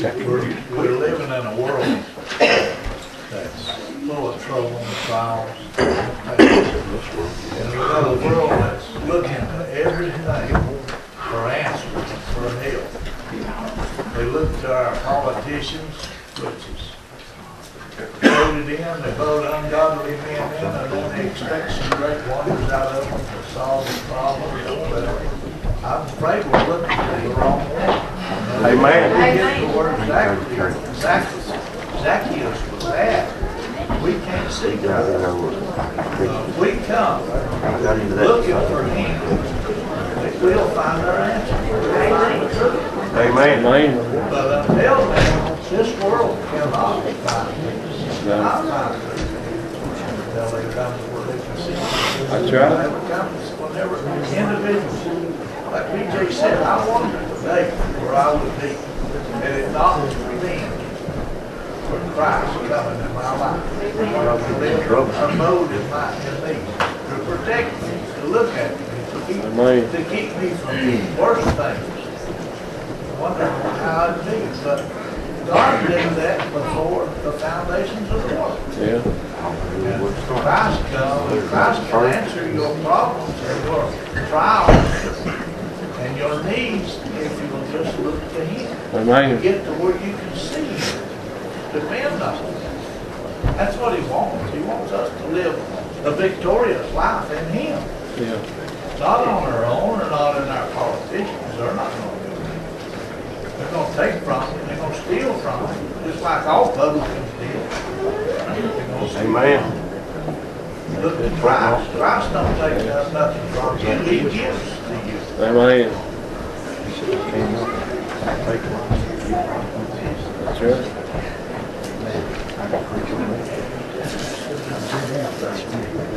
We're, we're living in a world that's full of trouble and trials. And we got a world that's looking every day for answers, for help. They look to our politicians, which is voted in, they vote ungodly men in, and then they expect some great wonders out of them to solve the problem. But I'm afraid we're looking at the wrong one. Amen. The word Zacchaeus, was at, we can't see God. Uh, If we come looking for him, we'll find our answer, we'll find the truth. Amen. Amen. But until then, this world cannot find it. Not find it. Until they come to where they can see. it. That's right. Whenever comes, whenever individuals, like BJ said, I wonder today where I would be, had it not been for Christ coming in my life. Would live, a motive might have been to protect me, to look at me, to keep, to keep me from worse things. I wonder how it'd be, but God did that before the foundations of the world. Yeah. And Christ come, and Christ can answer your problems and your trials and your needs if you will just look to Him. Amen. Get to where you can see Him. Depend on Him. That's what He wants. He wants us to live a victorious life in Him. Yeah. Not on our own or not in our politicians. They're not going to do it. They're going to take from you. They're going to steal from you. Just like all publicans did. Steal Amen. Look at Christ. Christ don't take nothing from you. He gives to you. Amen. That's right. Thank you.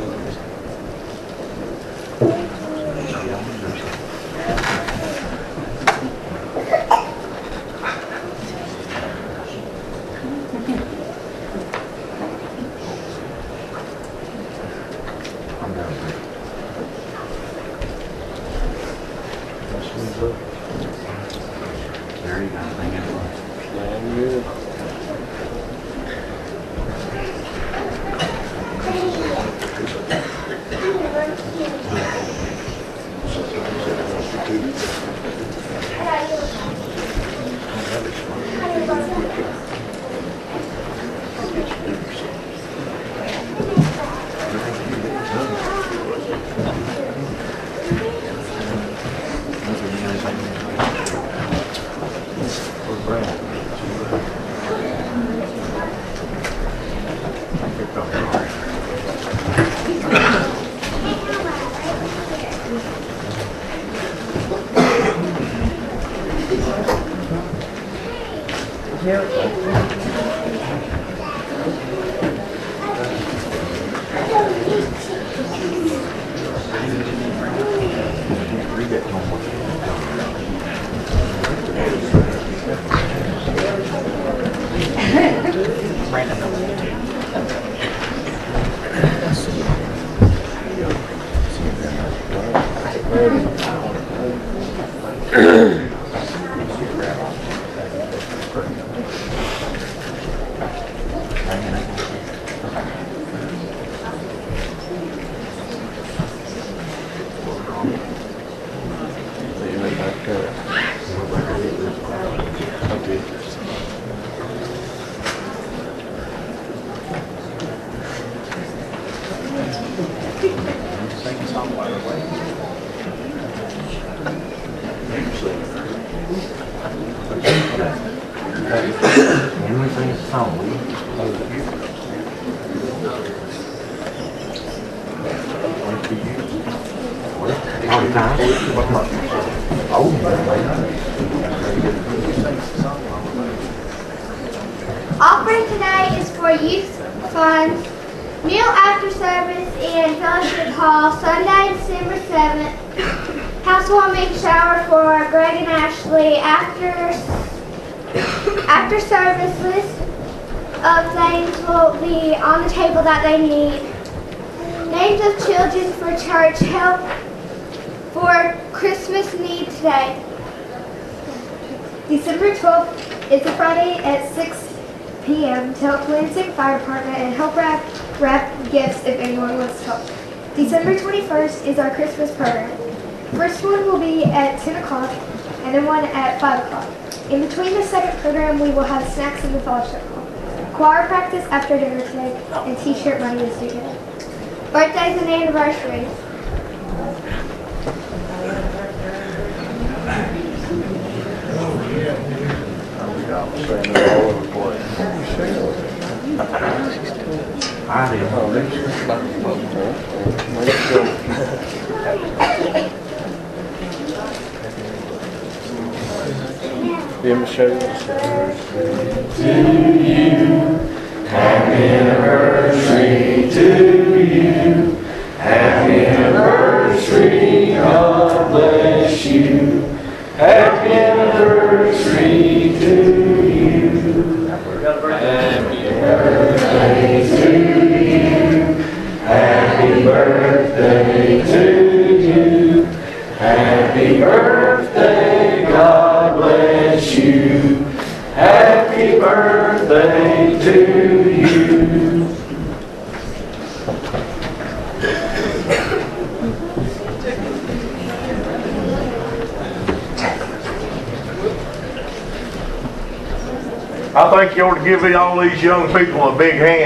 If anyone help. December 21st is our Christmas program. First one will be at 10 o'clock and then one at 5 o'clock. In between the second program, we will have snacks in the fellowship hall. Choir practice after dinner today and t-shirt money is due today. Birthdays and anniversaries. Yeah, Michelle. I big hand,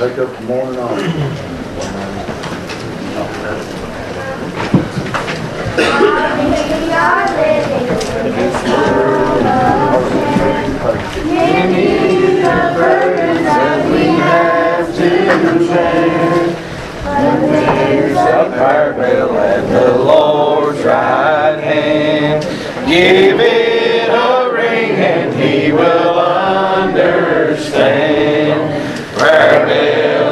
in up world of sin. Many the that we have to at the Lord's right hand. Give it a ring and he will understand. Prayer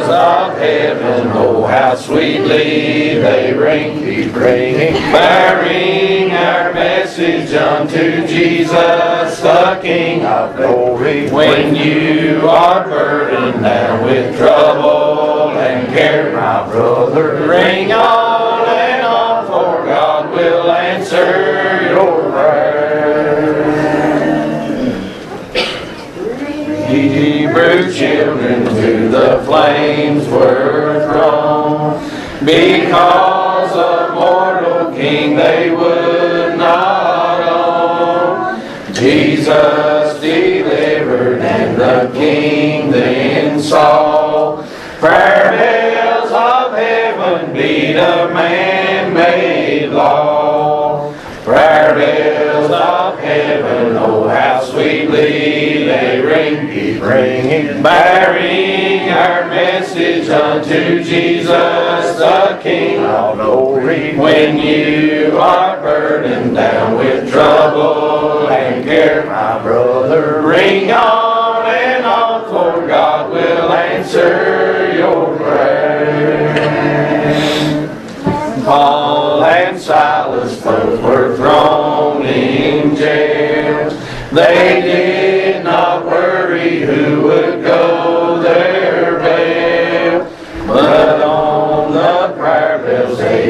of heaven, oh how sweetly they ring. Keep ringing, bearing our message unto Jesus, the King of glory. When you are burdened down with trouble and care, my brother, ring on children to the flames were thrown. Because of mortal king they would not own. Jesus delivered and the king then saw. Prayer bells of heaven beat a man-made ring, keep bearing our message unto Jesus, the King of glory. When you are burdened down with trouble and care, my brother, ring on and on, for God will answer your prayer. Paul and Silas both were thrown in jail. They did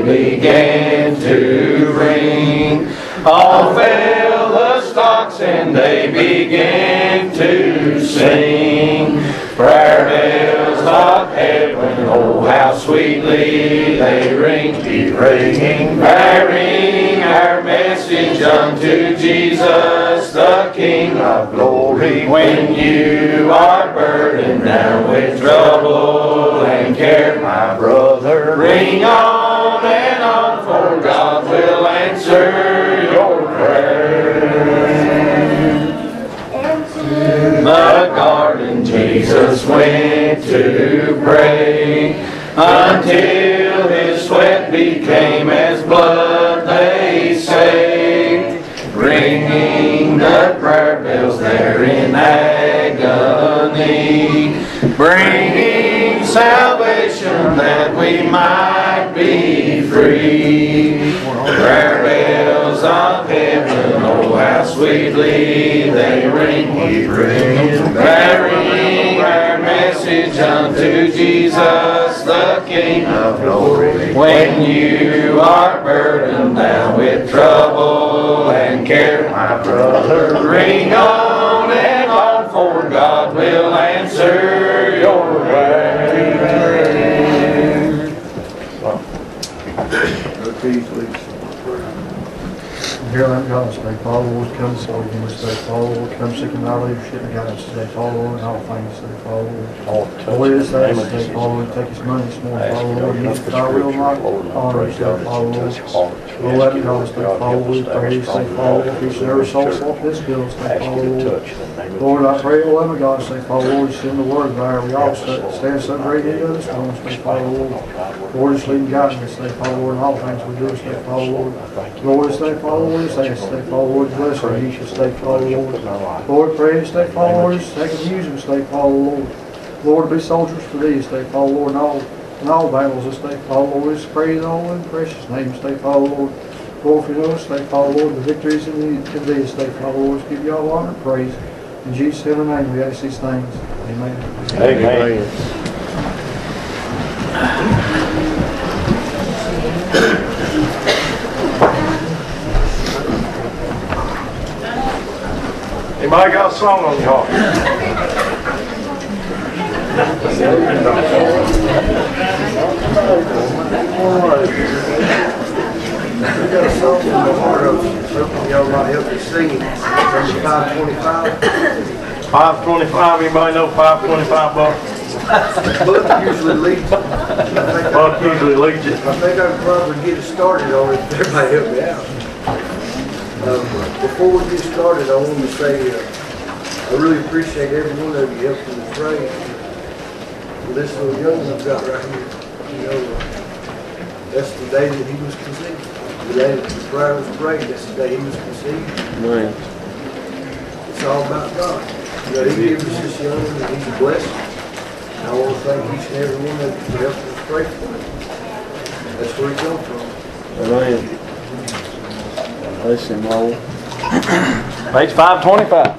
they began to ring. All fell the stocks and they began to sing. Prayer bells of heaven, oh how sweetly they ring, keep ringing, bearing our message unto Jesus, the King of glory. When you are burdened down with trouble and care, my brother, ring on to pray until his sweat became as blood, they say, ringing the prayer bells there in agony, bringing salvation that we might be free. Prayer bells of heaven, oh how sweetly they ring, keep ringing, bearing our message unto Jesus, the King of glory. When you are burdened down with trouble and care, my brother, ring on and on, for God will answer could easily here I am, God, stay follow, Lord, come before you, and stay follow, Lord, come seeking our leadership and guidance, stay follow, Lord, in all things, stay follow, Lord. Lord, this day, stay follow, Lord, take his money this morning, follow, Lord, use I will not honor, stay follow, Lord. Lord, let God, stay follow, Lord, pray, stay follow, Lord, each and every soul, off this bill, stay follow, Lord. Lord, I pray, oh, let me God, stay follow, Lord, send the word there, we all sta- stand so great in this morning, stay follow, Lord. Lord, just lead and guide me, stay follow, Lord, in all things we do, stay follow, Lord. Lord, stay follow, Lord, stay, stay follow, Lord, bless her, you should stay follow, Lord. Lord, pray, stay follow, Lord, take and use them, stay follow, Lord. Lord, be soldiers for thee, stay follow, Lord, in all, in all battles, just stay follow, Lord, just pray in all in precious name, stay follow, Lord. Lord, for you know, stay follow, Lord, the victories in thee, in thee, stay follow, Lord, give you all honor and praise. In Jesus' heavenly name, we ask these things. Amen. Amen. Anybody got a song on your heart? We got a song from the heart of something y'all might help me sing it. Number five twenty-five. Five twenty-five, anybody know five twenty-five bucks? Buck usually leads. it. Buck usually leads it. I think I can probably get it started on it if everybody help me out. Um, Before we get started, I want to say, uh, I really appreciate every one of you helping to pray. For This little young one I've got right here, you know, uh, that's the day that he was conceived. The day that the prayer was prayed, that's the day he was conceived. Man. It's all about God. You know, he gives us this young one, and he's a blessing. And I want to thank each and every one of you for helping us pray for him. That's where he come from. Amen. Listen, Lord. Page five twenty-five.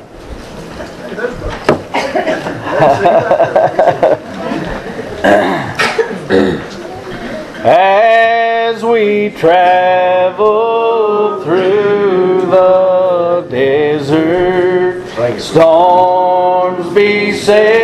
As we travel through the desert, storms be beset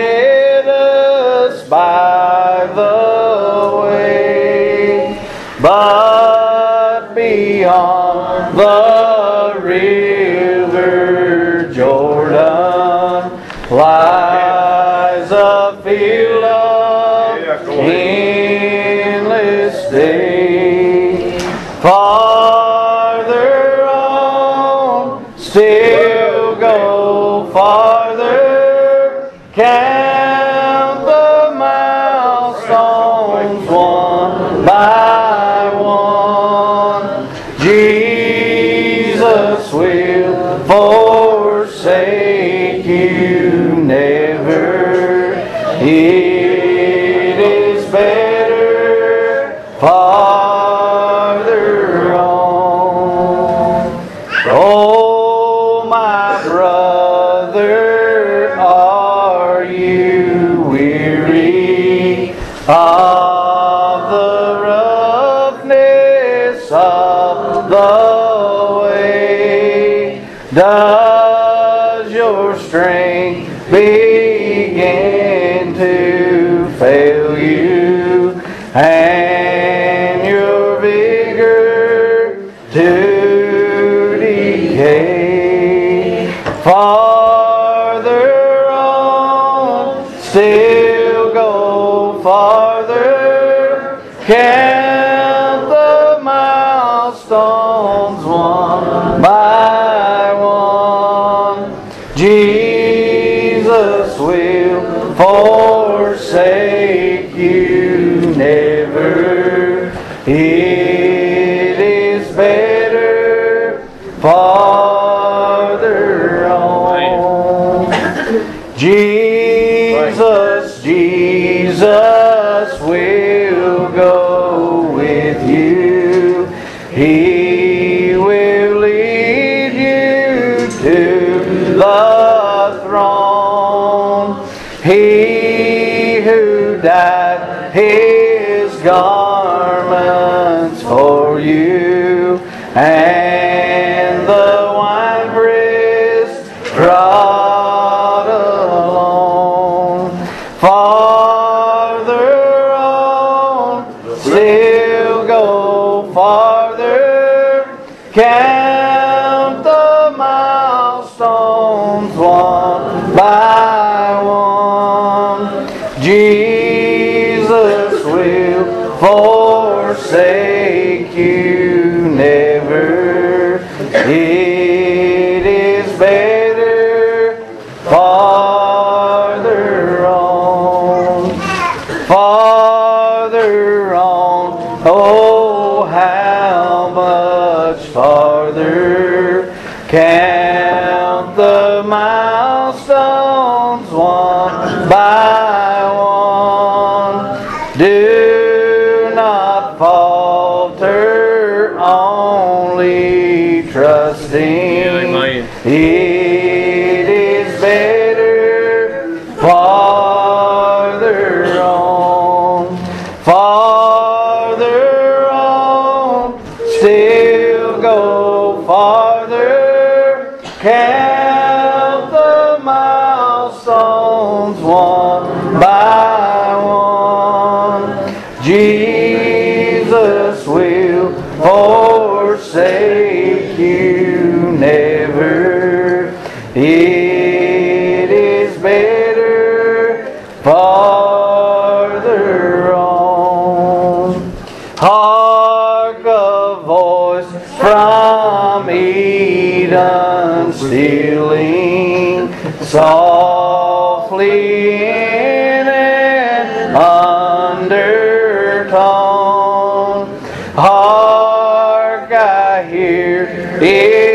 Count the milestones one by pleading undertone. Hark, I hear it.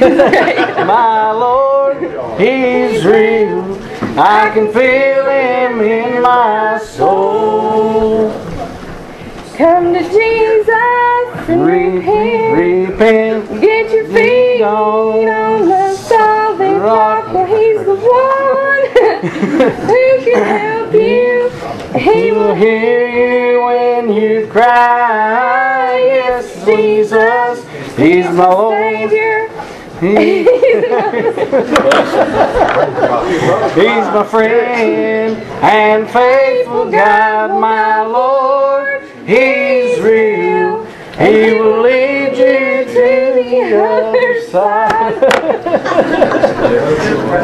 My Lord, He's real. I can feel Him in my soul. Come to Jesus and repent. Repent, Get your feet on the solid rock. Well, he's the one who can help you. He will hear you when you cry. He's my friend and faithful God, my Lord. He's real. He will lead you to the other side.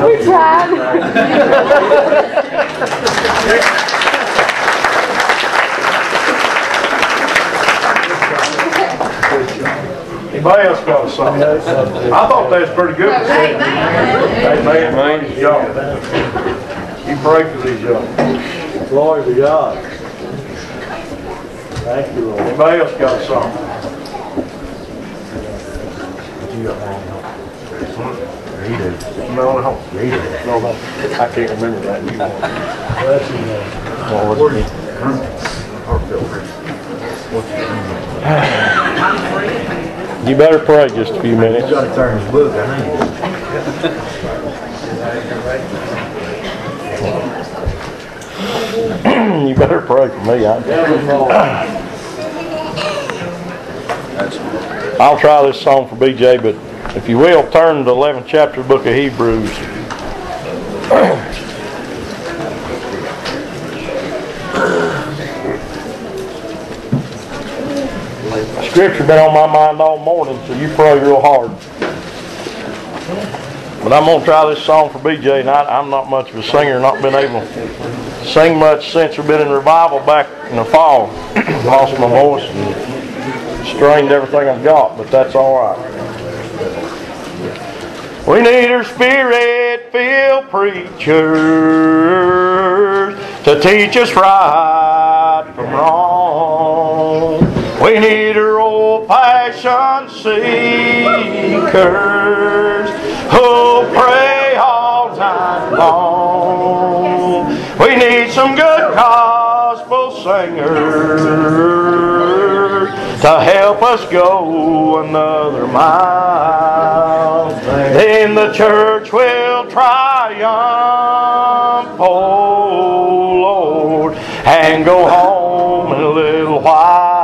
We tried. Anybody else got a song? I thought that was pretty good. Amen. Praise God. You pray for these young. Glory to God. Thank you, Lord. Anybody else got a song? He do. No, no. Yeah, he do. No, no. I can't remember that. You won't. Bless you, Lord. Well, what's You better pray just a few minutes. He's gotta turn his book, I think. You better pray for me. I- I'll try this song for BJ, but if you will, turn to the 11th chapter of the book of Hebrews. Scripture been on my mind all morning, so you pray real hard. But I'm gonna try this song for BJ, I, I'm not much of a singer, not been able to sing much since we've been in revival back in the fall. Lost my voice and strained everything I've got, but that's all right. We need her spirit-filled preachers to teach us right from wrong. We need her old-fashioned seekers who'll pray all night long. We need some good gospel singers to help us go another mile. Then the church will triumph, oh Lord, and go home in a little while.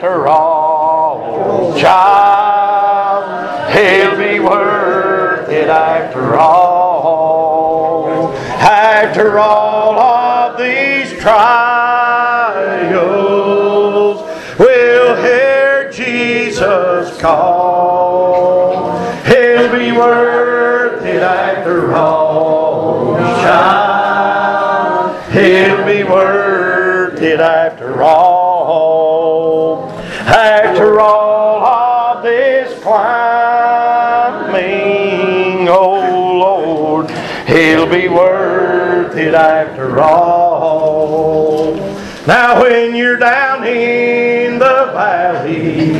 After all, child. It'll be worth it after all. After all of these trials, we'll hear Jesus call. Be worth it after all. Now when you're down in the valley,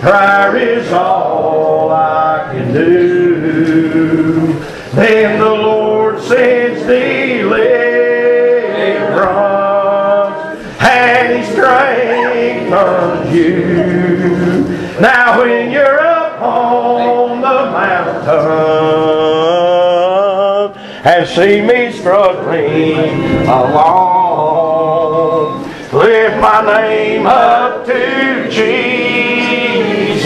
prayer is all I can do. Then the Lord sends deliverance and He strengthens you. Now when you're up on and see me struggling along, lift my name up to Jesus.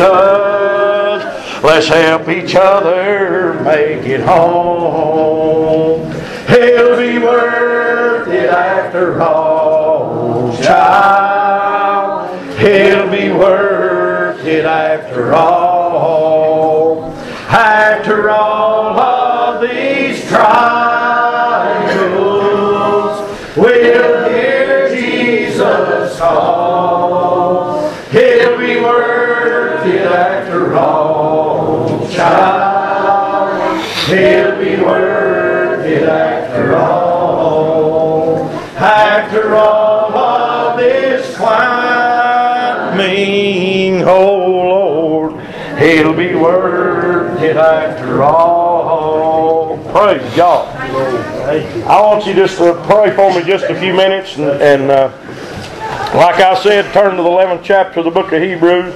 Let's help each other make it home. It'll be worth it after all, child. It'll be worth it after all. After all trials, we'll hear Jesus call. It'll be worth it after all, child. It'll be worth it after all. After all of this climbing, oh Lord, it'll be worth it after all. Praise God. I want you just to pray for me just a few minutes and, and uh, like I said, turn to the 11th chapter of the book of Hebrews.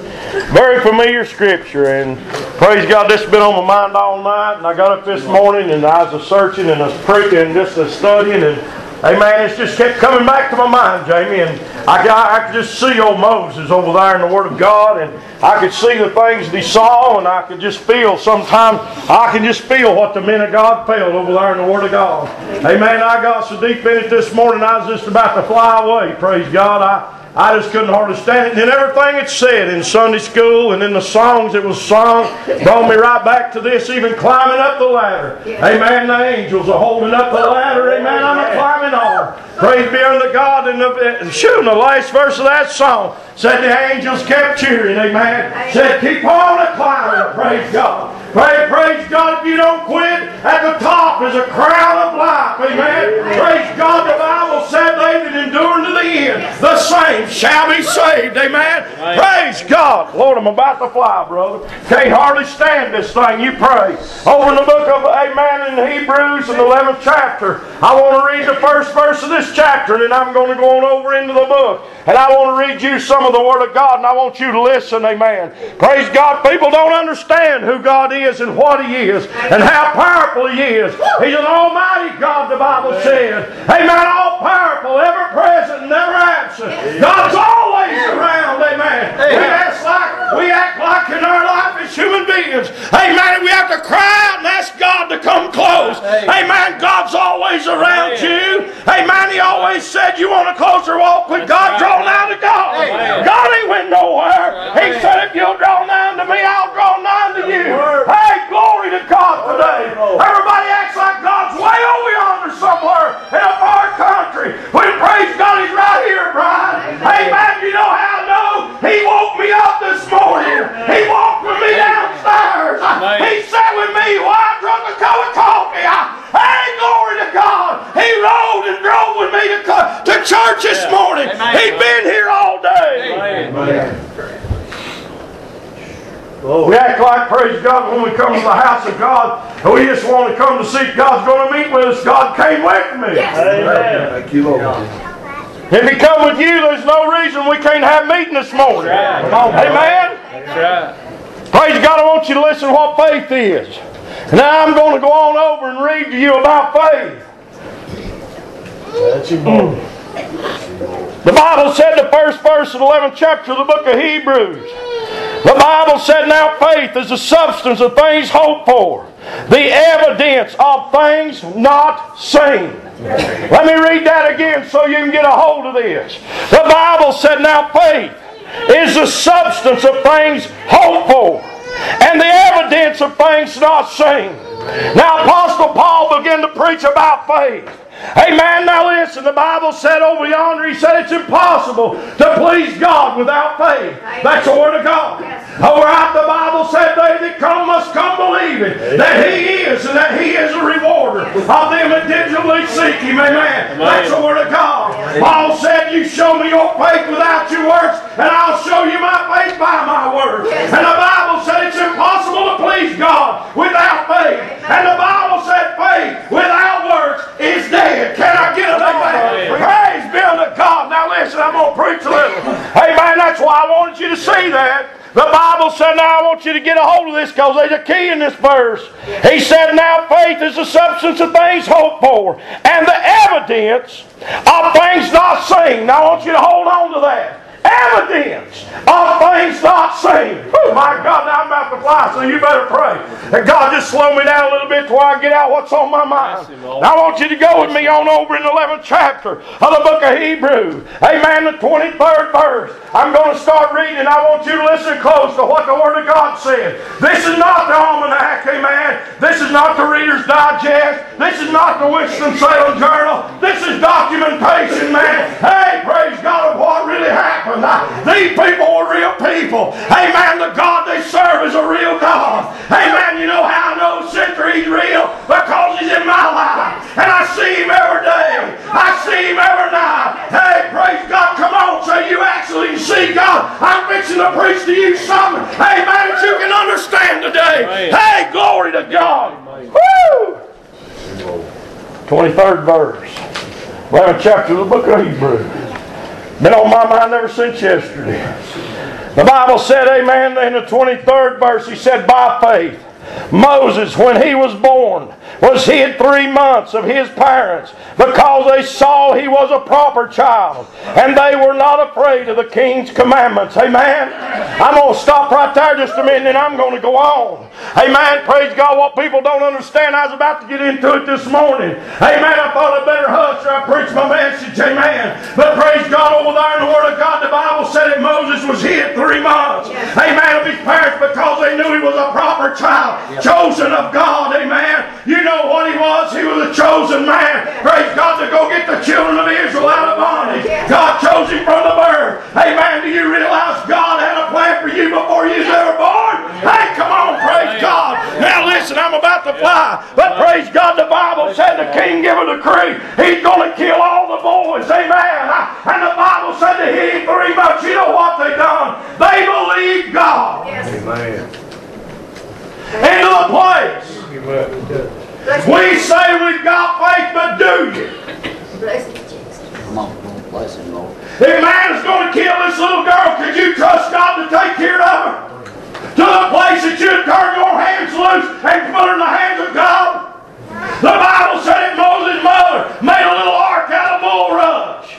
Very familiar scripture, and praise God, this has been on my mind all night. And I got up this morning and I was a searching and I was preaching and just a studying, and Amen. It's just kept coming back to my mind, Jamie, and I, I, I could just see old Moses over there in the Word of God, and I could see the things that he saw, and I could just feel. Sometimes I can just feel what the men of God felt over there in the Word of God. Amen. I got so deep in it this morning, I was just about to fly away. Praise God. I. I just couldn't hardly stand it. And then everything it said in Sunday school and in the songs that was sung brought me right back to this, even climbing up the ladder. Amen. The angels are holding up the ladder. Amen. I'm a climbing on. Praise be unto God. And the, shooting the last verse of that song said the angels kept cheering. Amen. Said keep on a climbing. Praise God. Pray, praise God if you don't quit. At the top is a crown of life. Amen. Praise God. The Bible said they that endure to the end, the same shall be saved. Amen. Praise God. Lord, I'm about to fly, brother. Can't hardly stand this thing. You pray. Over in the book of Amen in Hebrews in the 11th chapter, I want to read the first verse of this chapter, and then I'm going to go on over into the book. And I want to read you some of the Word of God, and I want you to listen. Amen. Praise God. People don't understand who God is and what He is and how powerful He is. He's an almighty God, the Bible says. Amen. All powerful, ever present, never absent. God's always around. Amen. We act like we act like in our life as human beings. Amen. We have to cry out and ask God to come close. Amen. God's always around you. Amen. He always said you want a closer walk with God, draw nigh to God. God ain't went nowhere. He said, if you'll draw nigh to me, I'll draw nigh to you. Hey, glory to God today. Everybody acts like God's way over yonder somewhere in a far country. When praise God, He's right here, Brian. Amen. You know how I know? He woke me up this morning. He walked with me downstairs. He sat with me while I drank a cup of coffee. I- Hey, glory to God. He rode and drove with me to, co- to church this morning. He'd been here all day. We act like, praise God, when we come to the house of God, we just want to come to see God's going to meet with us. God came with me. Amen. Thank you, Lord. If He come with you, there's no reason we can't have meeting this morning. Amen. Right. Praise God, I want you to listen to what faith is. Now I'm going to go on over and read to you about faith. The Bible said the first verse of the 11th chapter of the book of Hebrews. The Bible said, Now faith is the substance of things hoped for, the evidence of things not seen. Let me read that again so you can get a hold of this. The Bible said, Now faith is the substance of things hoped for, and the evidence of things not seen. Now, Apostle Paul began to preach about faith. Amen. Now listen, the Bible said over yonder, he said it's impossible to please God without faith. That's the Word of God. Over out the Bible said they that come must come believing that He is and that He is a rewarder of them that diligently seek Him. Amen. That's the Word of God. Paul said, You show me your faith without your works, and I'll show you my faith by my word. And the Bible said it's impossible to please God without faith. And the Bible said faith without works is dead. Can I get an amen? Praise be unto God. Now listen, I'm going to preach a little. Amen. That's why I wanted you to see that. The Bible said, now I want you to get a hold of this because there's a key in this verse. He said, now faith is the substance of things hoped for and the evidence of things not seen. Now I want you to hold on to that. Evidence of things not seen. Oh my God, now I'm about to fly, so you better pray. And God, just slow me down a little bit till I get out what's on my mind. Now I want you to go with me on over in the 11th chapter of the book of Hebrews. Amen, the 23rd verse. I'm going to start reading. And I want you to listen close to what the Word of God said. This is not the almanac, amen. This is not the Reader's Digest. This is not the Winston-Salem Journal. This is documentation, man. Hey, praise God of what really happened. Now, These people were real people. Amen. The God they serve is a real God. Amen. You know how I know Center He's real? Because He's in my life. And I see Him every day. I see Him every night. Hey, praise God. Come on, so you actually see God. I'm fixing to preach to you something. Amen. That you can understand today. Hey, glory to God. Woo! 23rd verse. 11th chapter of the book of Hebrews. Been on my mind ever since yesterday. The Bible said, Amen, in the 23rd verse, he said, by faith. Moses, when he was born, was hid three months of his parents because they saw he was a proper child and they were not afraid of the king's commandments. Amen. I'm going to stop right there just a minute and I'm going to go on. Amen. Praise God. What people don't understand, I was about to get into it this morning. Amen. I thought I'd better hush or I preach my message. Amen. But praise God, over there in the Word of God, the Bible said that Moses was hid three months. Amen. Of his parents because they knew he was a proper child, chosen of God. Amen. You know what he was? He was a chosen man. Praise God to go get the children of Israel out of bondage. God chose him from the birth. Amen. Do you realize God had a plan for you before you was ever born? Hey, come on, praise God. Now listen, I'm about to fly. But praise God, the Bible said the king gave a decree. He's going to kill all the boys. Amen. And the Bible said to him ain't three months. You know what they done? They believed God Amen. into the place. We say we've got faith, but do you? Bless you, Jesus. Come on, bless him, Lord. If man is going to kill this little girl, could you trust God to take care of her? to the place that you turn your hands loose and put in the hands of God. The Bible said that Moses' mother made a little ark out of bulrush.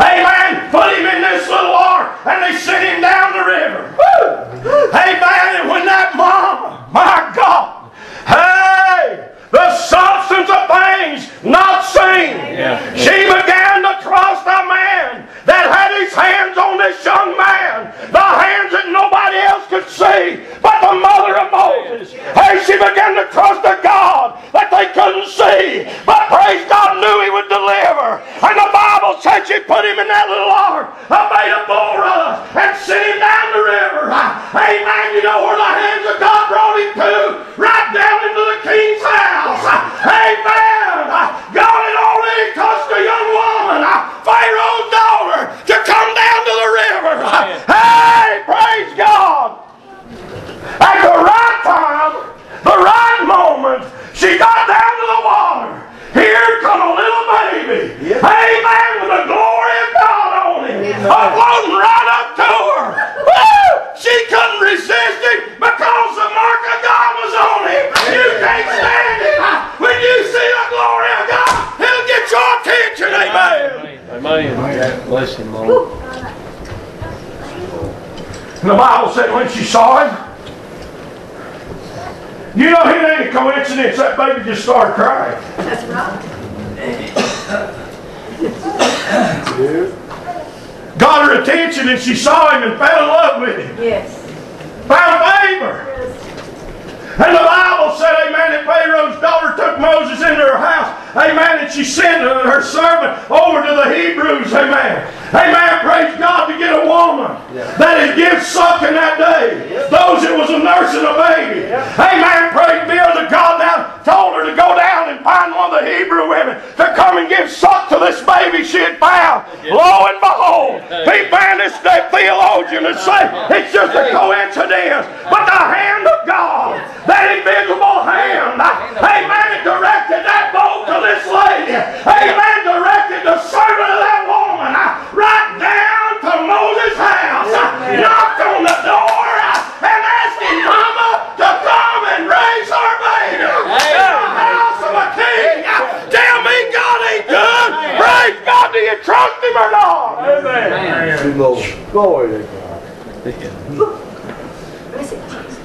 Amen. Put him in this little ark and they sent him down the river. Woo! Amen. And when that mama, my God, hey, the substance of things not seen. Yeah. She began to trust a man that had his hands on this young man, the hands that nobody else could see but the mother of Moses. Hey, she began to trust a God that they couldn't see, but praise God knew he would deliver. And the Bible said she put him in that little ark, I made a bull and sent him down the river. Amen. You know where the hands of God brought him to? Right down into the king's house. Amen. God had already touched a young woman, Pharaoh's daughter, to come down to the river. Hey, praise God. At the right time, the right moment, she got down to the water. Here come a little baby. Amen. With the glory of God on him. Floating right up to her. She couldn't resist it because the mark of God was on him. You can't stand you see the glory of God, it'll get your attention. Amen. Amen. Bless him, Lord. And the Bible said when she saw him, you know, it ain't a coincidence that baby just started crying. That's right. Got her attention and she saw him and fell in love with him. Yes. Found favor. And the Bible said, amen, that Pharaoh's daughter took Moses into her house. Amen. And she sent her servant over to the Hebrews. Amen. Amen. Praise God to get a woman that had give suck in that day. Those that was a nurse nursing a baby. Amen. Praise be unto God. Now told her to go down and find one of the Hebrew women to come and give suck to this baby she had found. Lo and behold, he found this theologian and say it's just a coincidence. But the hand of that invisible hand, amen, it directed that boat to this lady. Amen, directed the servant of that woman right down to Moses' house. Knocked on the door and asked his mama to come and raise her baby. In the house of a king. Tell me God ain't good. Praise God, do you trust him or not? Amen. Glory to God. Bless it, Jesus.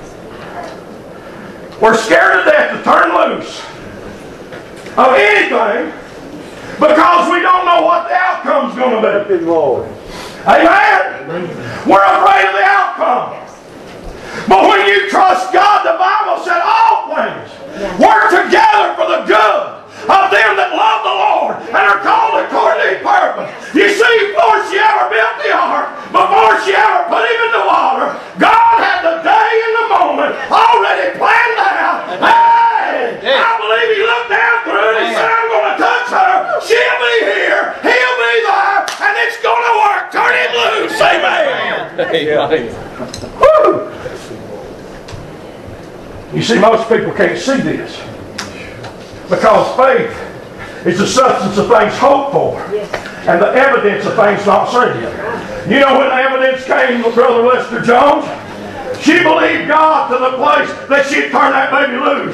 We're scared to death to turn loose of anything because we don't know what the outcome's going to be. Good Lord. Amen? We're afraid of the outcome. But when you trust God, the Bible said all things work together for the good of them that love the Lord and are called according to His purpose. You see, before she ever built the ark, before she ever put him in the water, God had the day and the moment already planned out. Hey! I believe He looked down through it and said, I'm going to touch her. She'll be here. He'll be there. And it's going to work. Turn him loose. Amen. Amen. Woo! You see, most people can't see this because faith is the substance of things hoped for and the evidence of things not seen. You know when the evidence came Brother Lester Jones? She believed God to the place that she'd turn that baby loose.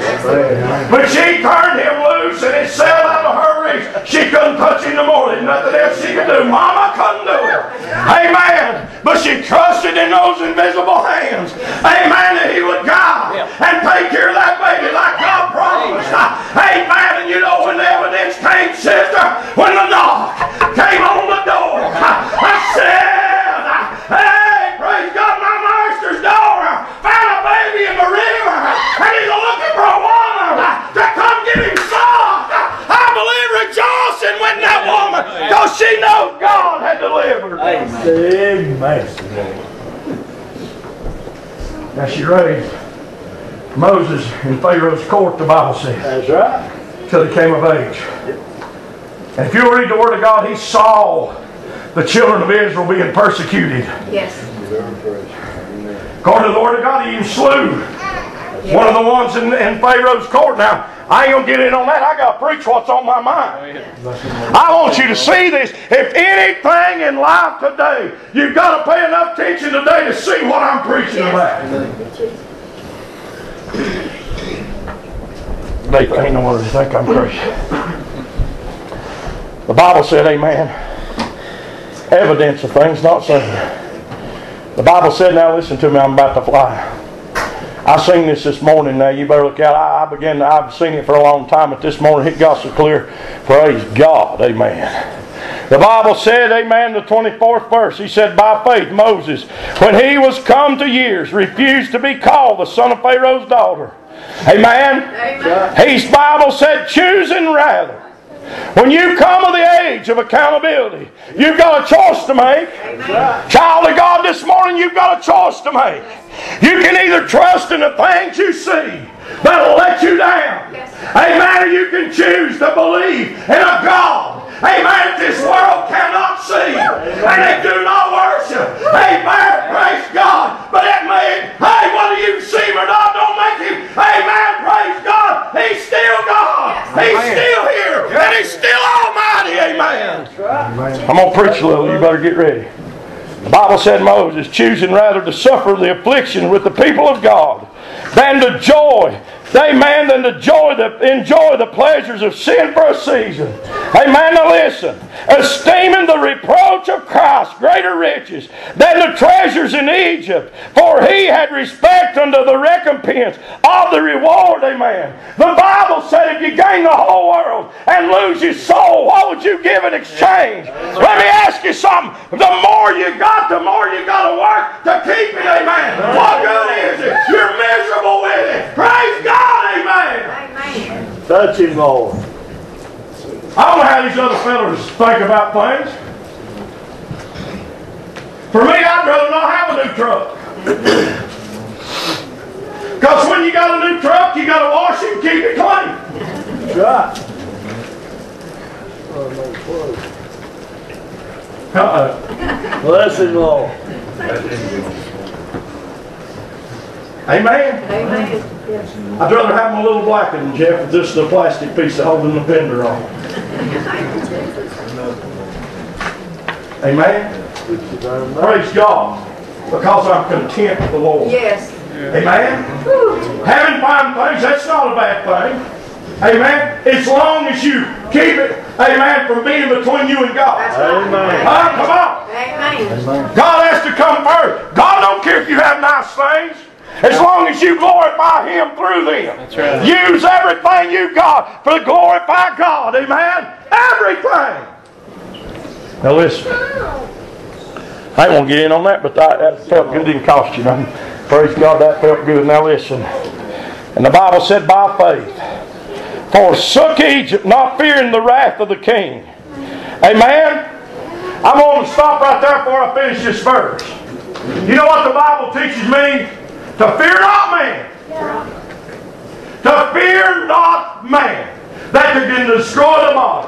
But she turned him loose and it sailed out of her reach. She couldn't touch him no more. There's nothing else she could do. Mama couldn't do it. Amen. But she trusted in those invisible hands. Amen. That he would guide and take care of that baby like God promised. Amen. And you know when the evidence came, sister, when the knock came on the door, I said, Hey, praise God, my master's daughter found a baby in the river, and he's looking for a woman to come give him some. I believe rejoicing when that woman, because she knows God had delivered. Big mercy. Now she raised Moses in Pharaoh's court, the Bible says, That's right. till he came of age. And if you read the Word of God, he saw the children of Israel being persecuted. Yes. According to the Word of God, he even slew one of the ones in, in Pharaoh's court. Now, I ain't going to get in on that. I got to preach what's on my mind. Oh, I want you to see this. If anything in life today, you've got to pay enough attention today to see what I'm preaching about. They ain't no one to think I'm crazy. The Bible said, Amen. Evidence of things not seen. The Bible said, now listen to me, I'm about to fly. I seen this this morning. Now you better look out. I, I began. To, I've seen it for a long time, but this morning it got so clear. Praise God, Amen. The Bible said, Amen, the 24th verse. He said, by faith, Moses, when he was come to years, refused to be called the son of Pharaoh's daughter. Amen. Amen. His Bible said, choosing rather. When you come of the age of accountability, you've got a choice to make. Child of God, this morning you've got a choice to make. You can either trust in the things you see that'll let you down. Amen. Or you can choose to believe in a God. Amen. This world cannot see. And they do not worship. Amen. Praise God. But it may, hey, whether you see him or not, don't make him. Amen. Praise God. He's still God. He's still here. And he's still almighty. Amen. I'm going to preach a little. You better get ready. The Bible said Moses, choosing rather to suffer the affliction with the people of God than to joy. Amen. Than to joy the, enjoy the pleasures of sin for a season. Amen. Now listen. Esteeming the reproach of Christ greater riches than the treasures in Egypt, for he had respect unto the recompense of the reward. Amen. The Bible said if you gain the whole world and lose your soul, what would you give in exchange? Let me ask you something. The more you got, the more you got to work to keep it. Amen. What good is it? You're miserable with it. Praise God. Amen. Amen. Touch him, Lord. I don't know how these other fellas think about things. For me, I'd rather not have a new truck. Because when you got a new truck, you got to wash it and keep it clean. That's right. Uh-oh. Bless him, Lord. Amen. Amen. Yes. I'd rather have my little black one, Jeff, with just a plastic piece of holding the fender on. Amen. Praise God. Because I'm content with the Lord. Yes. Amen. Having fine things, that's not a bad thing. Amen. As long as you keep it, amen, from being between you and God. That's right. Amen. Huh? Come on. Amen. God has to come first. God don't care if you have nice things. As long as you glorify Him through them. Right. Use everything you got for to glorify God. Amen. Everything. Now listen. I ain't want to get in on that, but that, that felt good. It didn't cost you nothing. Praise God, that felt good. Now listen. And the Bible said, by faith, forsook Egypt, not fearing the wrath of the king. Amen. I'm going to stop right there before I finish this verse. You know what the Bible teaches me? To fear not man. To fear not man that can destroy the body.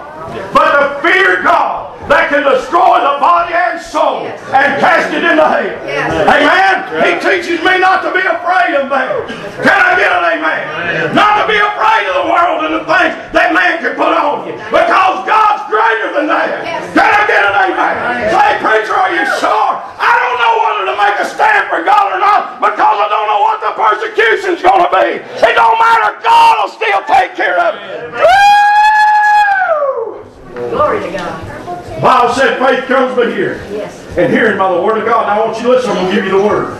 But to fear God that can destroy the body and soul and cast it into hell. Yes. Amen. He teaches me not to be afraid of man. Can I get an amen? Not to be afraid of the world and the things that man can put on you. Because God's greater than that. Can I get an amen? Say, preacher, are you sure? I don't know make a stand for God or not because I don't know what the persecution's going to be. It don't matter. God will still take care of it. Woo! Glory to God. Bible said faith comes by hearing. Yes. And hearing by the word of God. Now I want you to listen. I'm going to give you the word.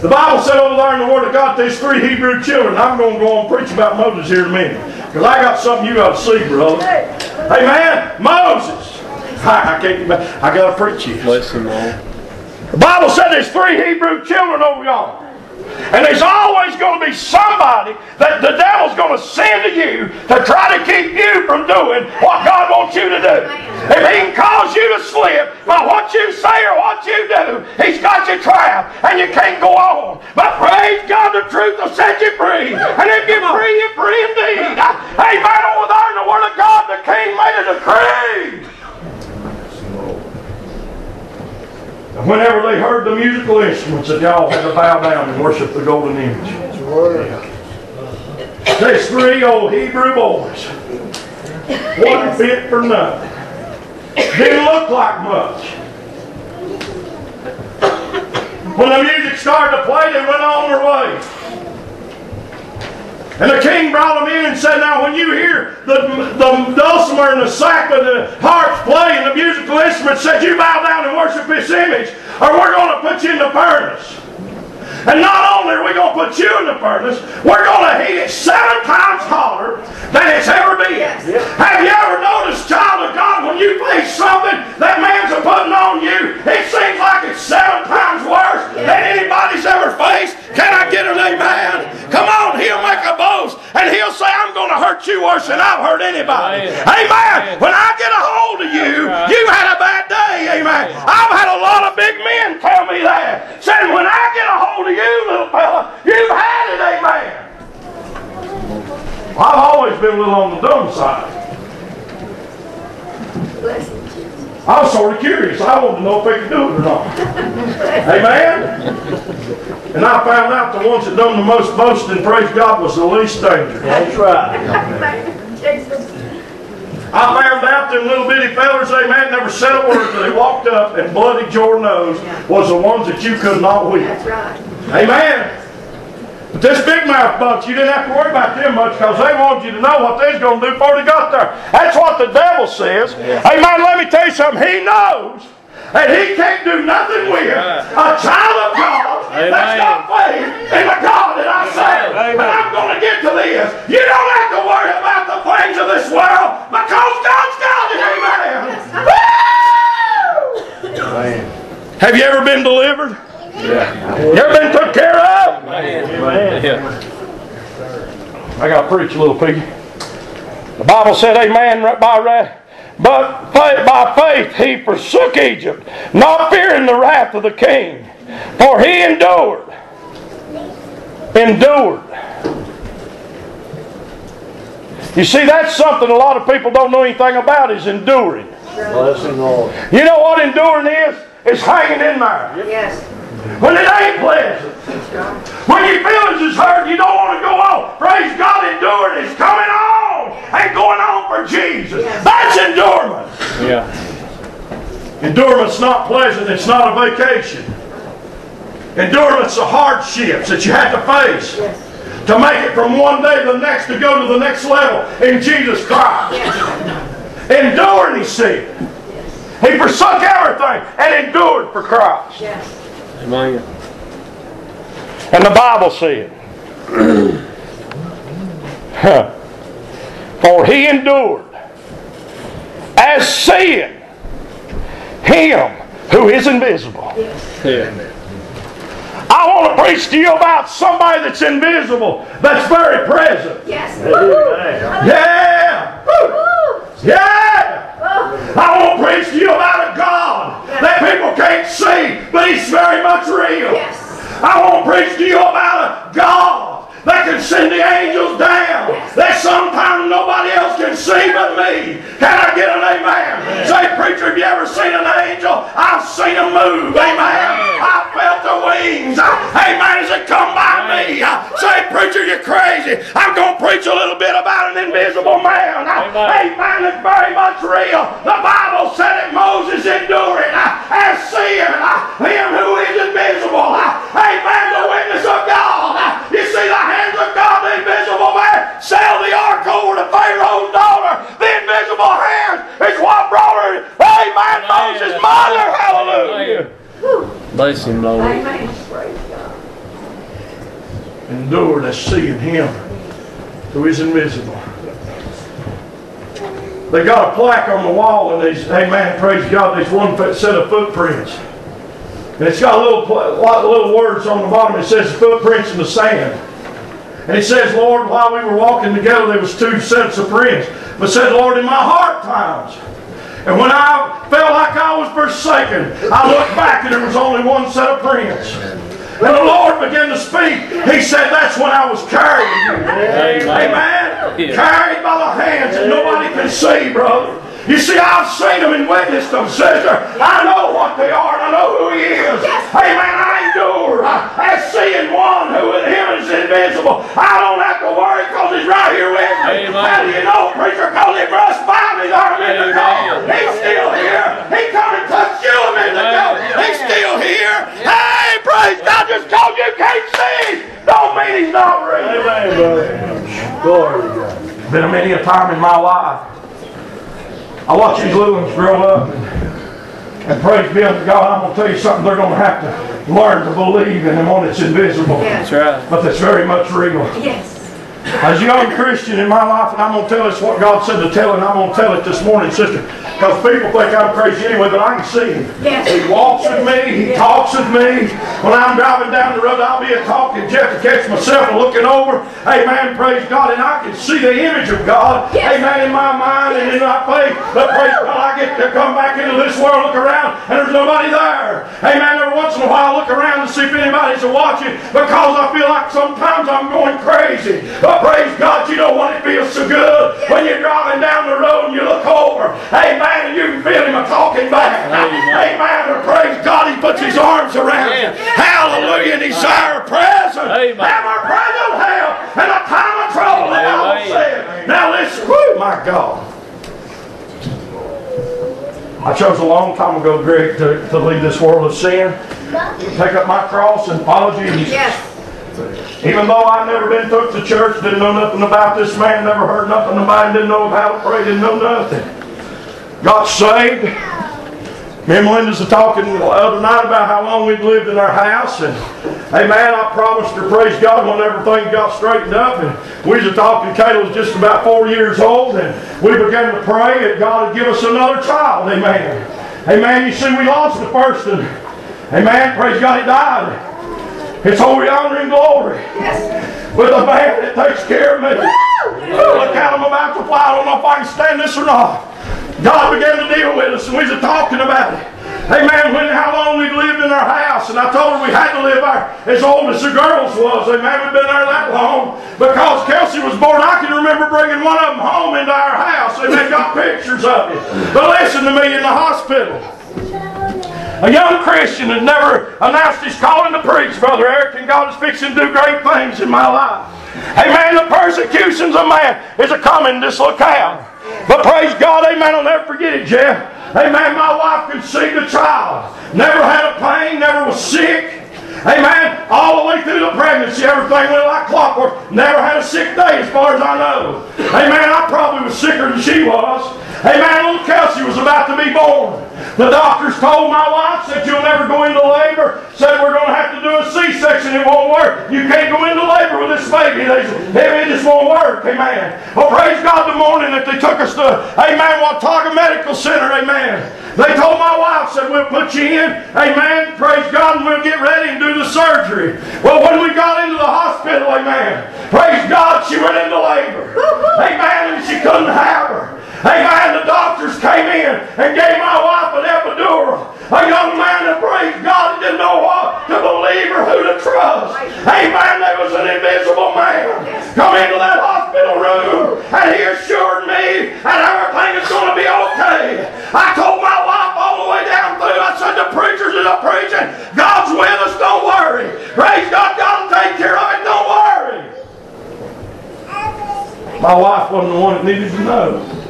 The Bible said over there in the word of God, these three Hebrew children. I'm going to go on and preach about Moses here in a minute. Because I got something you got to see, brother. Hey man, Moses. I, I can't. I got to preach you. Bless him, Lord. The Bible said there's three Hebrew children over yonder. And there's always going to be somebody that the devil's going to send to you to try to keep you from doing what God wants you to do. If he can cause you to slip by what you say or what you do, he's got you trapped and you can't go on. But praise God, the truth will set you free. And if you're free, you're free indeed. Amen. Over there in the Word of God, the King made a decree. And whenever they heard the musical instruments, that y'all had to bow down and worship the golden image. There's three old Hebrew boys. Wasn't fit for nothing. Didn't look like much. When the music started to play, they went on their way. And the king brought them in and said, Now, when you hear the, the dulcimer and the sack and the harps play and the musical instruments, said you bow down and worship this image, or we're going to put you in the furnace. And not only are we going to put you in the furnace, we're going to heat it seven times hotter than it's ever been. Have you ever noticed, child of God, when you face something that man's are putting on you, it seems like it's seven times worse than anybody's ever faced? Can I get an amen? Come on, he'll make a boast and he'll say, I'm going to hurt you worse than I've hurt anybody. Amen. When I get a hold of you, you had a bad day. Amen. I've had a lot of big men tell me that. Saying, when I get a hold of you, little fella, you've had it. Amen. I've always been a little on the dumb side. Bless him, Jesus. I was sort of curious. I wanted to know if they could do it or not. Amen? And I found out the ones that done the most boasting, praise God, was the least danger. That's right. I found out them little bitty fellers, amen, never said a word till they walked up and bloodied your nose was the ones that you could not whip. That's right. Amen. But this big mouth bunch, you didn't have to worry about them much because they wanted you to know what they was going to do before they got there. That's what the devil says. Amen. Let me tell you something. He knows that he can't do nothing with a child of God that's got faith in the God that I serve. But I'm going to get to this. You don't have to worry about the things of this world because God's got it. Amen. Woo! Have you ever been delivered? Yeah. You ever been took care of? I got to preach a little piggy. The Bible said, Amen, right by right. But by faith he forsook Egypt, not fearing the wrath of the king. For he endured. Endured. You see, that's something a lot of people don't know anything about is enduring. Bless him, Lord. You know what enduring is? It's hanging in there. Yes. When it ain't pleasant. When your feelings is hurt, you don't want to go on. Praise God, enduring is coming on Ain't going on for Jesus. That's endurance. Yeah. Endurement's not pleasant, it's not a vacation. Endurance are hardships that you have to face to make it from one day to the next to go to the next level in Jesus Christ. Enduring, he said. He forsook everything and endured for Christ. Yes. Amen. And the Bible said, huh, For he endured as seeing him who is invisible. Yeah. I want to preach to you about somebody that's invisible, that's very present. Yes. Yeah! Woo. Yeah! I want to preach to you about a God that people can't see, but He's very much real. Yes. I want to preach to you about a God that can send the angels down that sometimes nobody else can see but me. Can I get an amen? Say, preacher, have you ever seen an angel? I've seen them move. Amen. I felt the wings. Amen. As it come by me. Say, preacher, you're crazy. I'm going to preach a little bit about an invisible man. Amen. It's very much real. The Bible said it Moses enduring uh, as seeing uh, him who is invisible. Uh, amen. The witness of God. You see the hands of God, the invisible man, sail the ark over to Pharaoh's daughter. The invisible hands is what brought her. Amen. Moses' mother. Hallelujah. Bless him, Lord. Amen. Praise God. Endured as seeing him who is invisible. They got a plaque on the wall, and these, amen, praise God, there's one foot- set of footprints. And it's got a little, pla- lot of little words on the bottom. It says footprints in the sand. And he says, Lord, while we were walking together, there was two sets of prints. But said, Lord, in my hard times, and when I felt like I was forsaken, I looked back and there was only one set of prints. And the Lord began to speak. He said, That's when I was carrying you. Amen. Carried by the hands that nobody can see, brother. You see, I've seen them and witnessed them, sister. I know what they are and I know who he is. Amen. I endure. As seeing one who in him is invisible. I don't have to worry because he's right here with me. Amen. How do you know, preacher? Because he brushed by me there a minute ago. Amen. He's still here. He come and touched you a minute ago. He's still here. Hey, praise God. Just because you can't see don't mean he's not real. Amen, brother. Glory to God. Been a many a time in my life. I watch these little ones grow up. And And praise be unto God, I'm going to tell you something they're going to have to learn to believe in the one that's invisible. That's right. But that's very much real. Yes. As a young Christian in my life, and I'm going to tell us what God said to tell, and I'm going to tell it this morning, sister, because people think I'm crazy anyway, but I can see Him. Yes. He walks with me, He talks with me. When I'm driving down the road, I'll be a talking Jeff to catch myself and looking over. Amen, praise God, and I can see the image of God, Yes. amen, in my mind and in my faith. But praise God, I get to come back into this world, look around, and there's nobody there. Amen, every once in a while, I look around to see if anybody's watching because I feel like sometimes I'm going crazy. But praise God, you know what? It feels so good when you're driving down the road and you look over. Amen, and you can feel Him talking back. Amen. Amen, and praise God, He puts His arms around you. Hallelujah, and He's our present. Amen. Ever present help in a time of trouble. The Bible Amen. said. Now listen, whoo, my God. I chose a long time ago, Greg, to, to leave this world of sin, take up my cross and follow Jesus. Yes. Even though I've never been took to church, didn't know nothing about this man, never heard nothing about him, didn't know how to pray, didn't know nothing. Got saved. Me and Melinda's talking the other night about how long we'd lived in our house, and hey man, I promised her, praise God, when everything got straightened up, and we was talking. Kayla was just about four years old, and we began to pray that God would give us another child. Amen. Amen. You see, we lost the first, and amen. Praise God, he died. It's holy honor and glory Yes. with a man that takes care of me. Oh, look out, I'm about to fly. I don't know if I can stand this or not. God began to deal with us, and we was talking about it. Hey man, when how long we lived in our house, and I told her we had to live our, as old as the girls was. Hey man, we've been there that long because Kelsey was born. I can remember bringing one of them home into our house, and they got pictures of it. But listen to me in the hospital. A young Christian had never announced his calling to preach, Brother Eric, and God is fixing to do great things in my life. Amen. The persecutions of man is a coming this. But praise God, amen. I'll never forget it, Jeff. Amen. My wife conceived a child. Never had a pain, never was sick. Amen. All the way through the pregnancy, everything went like clockwork. Never had a sick day as far as I know. Amen. I probably was sicker than she was. Amen. Little Kelsey was about to be born. The doctors told my wife, said you'll never go into labor. Said we're going to have to do a C-section. It won't work. You can't go into labor with this baby. They said, it just won't work. Amen. Well, praise God the morning that they took us to, amen, Watauga Medical Center. Amen. They told my wife, said, we'll put you in. Amen. Praise God, and we'll get ready do the surgery. Well, when we got into the hospital, amen. Praise God, she went into labor. Amen. And she couldn't have her. Amen. The doctors came in and gave my wife an epidural. A young man that praised God didn't know what to believe or who to trust. Amen. There was an invisible man come into that hospital room and he assured me that everything is going to be okay. I told my wife all the way down through, I said, the preachers are preaching. God's with us. Don't worry. Praise God. God will take care of it. Don't worry. My wife wasn't the one that needed to know.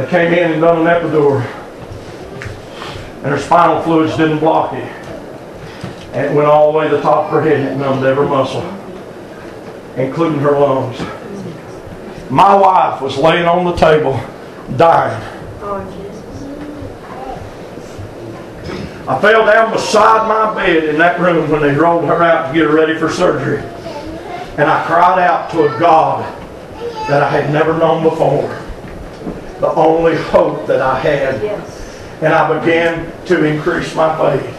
They came in and done an epidural. And her spinal fluids didn't block it. And it went all the way to the top of her head and numbed every muscle, including her lungs. My wife was laying on the table, dying. I fell down beside my bed in that room when they rolled her out to get her ready for surgery. And I cried out to a God that I had never known before. The only hope that I had. Yes. And I began to increase my faith.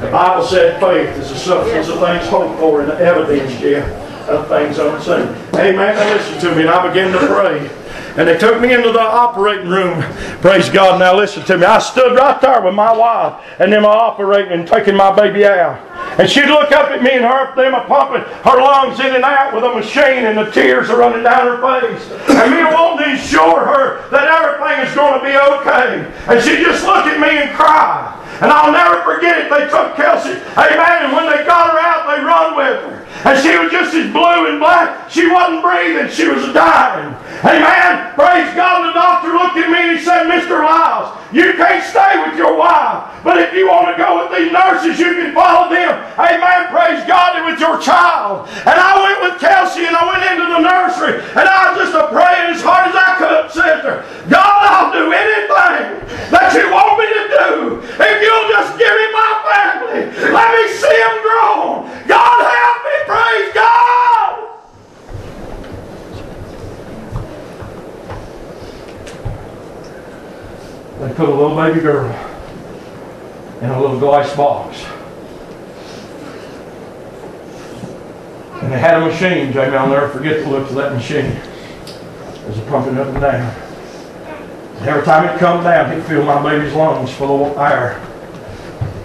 The Bible said faith is the substance of things hoped for and the evidence, yeah, of things unseen. Amen. Now listen to me. And I began to pray. And they took me into the operating room. Praise God. Now listen to me. I stood right there with my wife and them operating and taking my baby out. And she'd look up at me and her them are pumping her lungs in and out with a machine and the tears are running down her face. And me wanting to assure her that everything is going to be okay. And she just look at me and cry. And I'll never forget it. They took Kelsey. Amen. And when they got her out, they run with her. And she was just as blue and black. She wasn't breathing. She was dying. Amen. Praise God. The doctor looked at me and he said, Mr. Lyalls, you can't stay with your wife. But if you want to go with these nurses, you can follow them. Amen. Praise God. It was your child. And I went with Kelsey and I went into the nursery and I was just a praying as hard as I could, sister. God, I'll do anything that you want me to do if you'll just give me my family. Let me see them grown. God, help me. Praise God! They put a little baby girl in a little glass box. And they had a machine, Jamie. I'll never forget the look of that machine. It was pumping up and down. And every time it come down, it filled my baby's lungs full of air.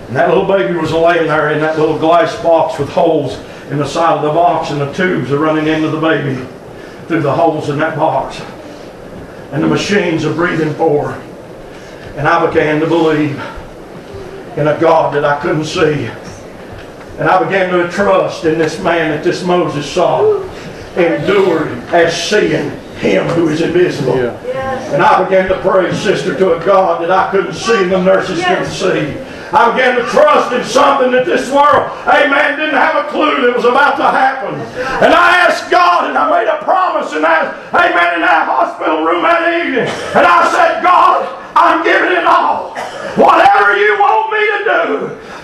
And that little baby was laying there in that little glass box with holes in the side of the box and the tubes are running into the baby through the holes in that box. And the machines are breathing for her. And I began to believe in a God that I couldn't see. And I began to trust in this man that this Moses saw, endured as seeing him who is invisible. And I began to pray, sister, to a God that I couldn't see and the nurses couldn't see. I began to trust in something that this world, amen, didn't have a clue that was about to happen. And I asked God and I made a promise in that, amen, in that hospital room that evening. And I said, God, I'm giving it all. Whatever you want me to do,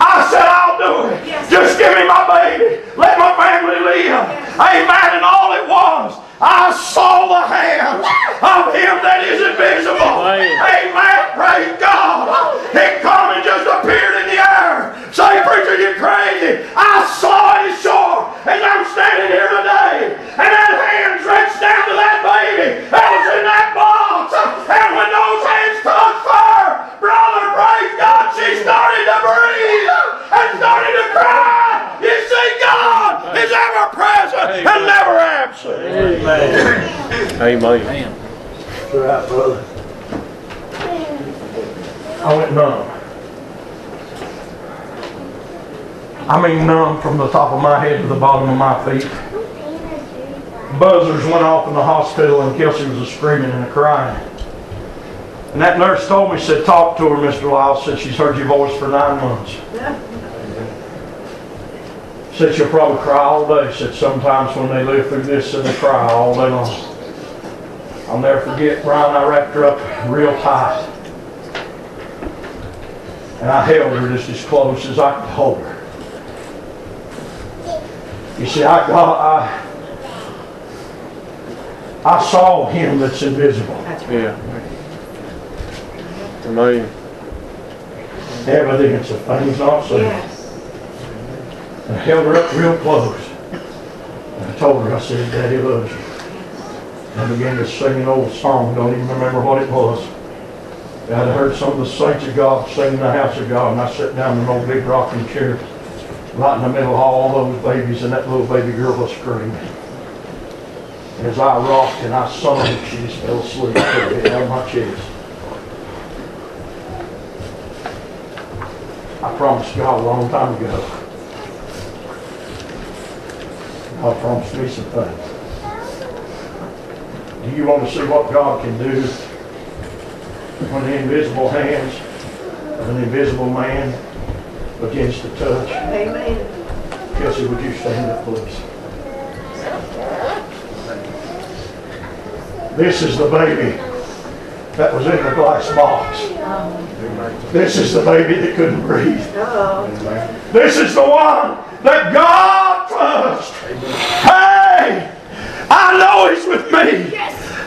I said I'll do it. Just give me my baby. Let my family live. Amen. And all it was, I saw the hand of him that is invisible. Amen. Praise God. It come and just appeared in the air. Say, preacher, you crazy. I saw it ashore as I'm standing here today. And that hand stretched down to that baby that was in that box. And when those hands touched her, brother, praise God, she started to breathe and started to cry. You see, God is ever present and never absent. Amen. Amen. That's right, brother. I went numb. I mean numb from the top of my head to the bottom of my feet. Buzzers went off in the hospital and Kelsey was a screaming and a crying. And that nurse told me, said, talk to her, Mr. Lyall, said she's heard your voice for nine months. Said she'll probably cry all day. Said sometimes when they live through this, and they cry all day long. I'll never forget, Brian, I wrapped her up real tight. And I held her just as close as I could hold her. You see, I got, I, I saw him that's invisible. Yeah. Amen. Evidence of things not seen. And I held her up real close. And I told her, I said, Daddy loves you. I began to sing an old song, don't even remember what it was. I had heard some of the saints of God sing in the house of God, and I sat down in an old big rocking chair, right in the middle of all those babies, and that little baby girl was screaming. As I rocked and I sung, she just fell asleep, put her on my chest. I promised God a long time ago. God promised me some things. Do you want to see what God can do when the invisible hands of an invisible man begins to touch? Amen. Kelsey, would you stand up, please? This is the baby that was in the glass box. This is the baby that couldn't breathe. This is the one that God touched. Hey, I know He's with me.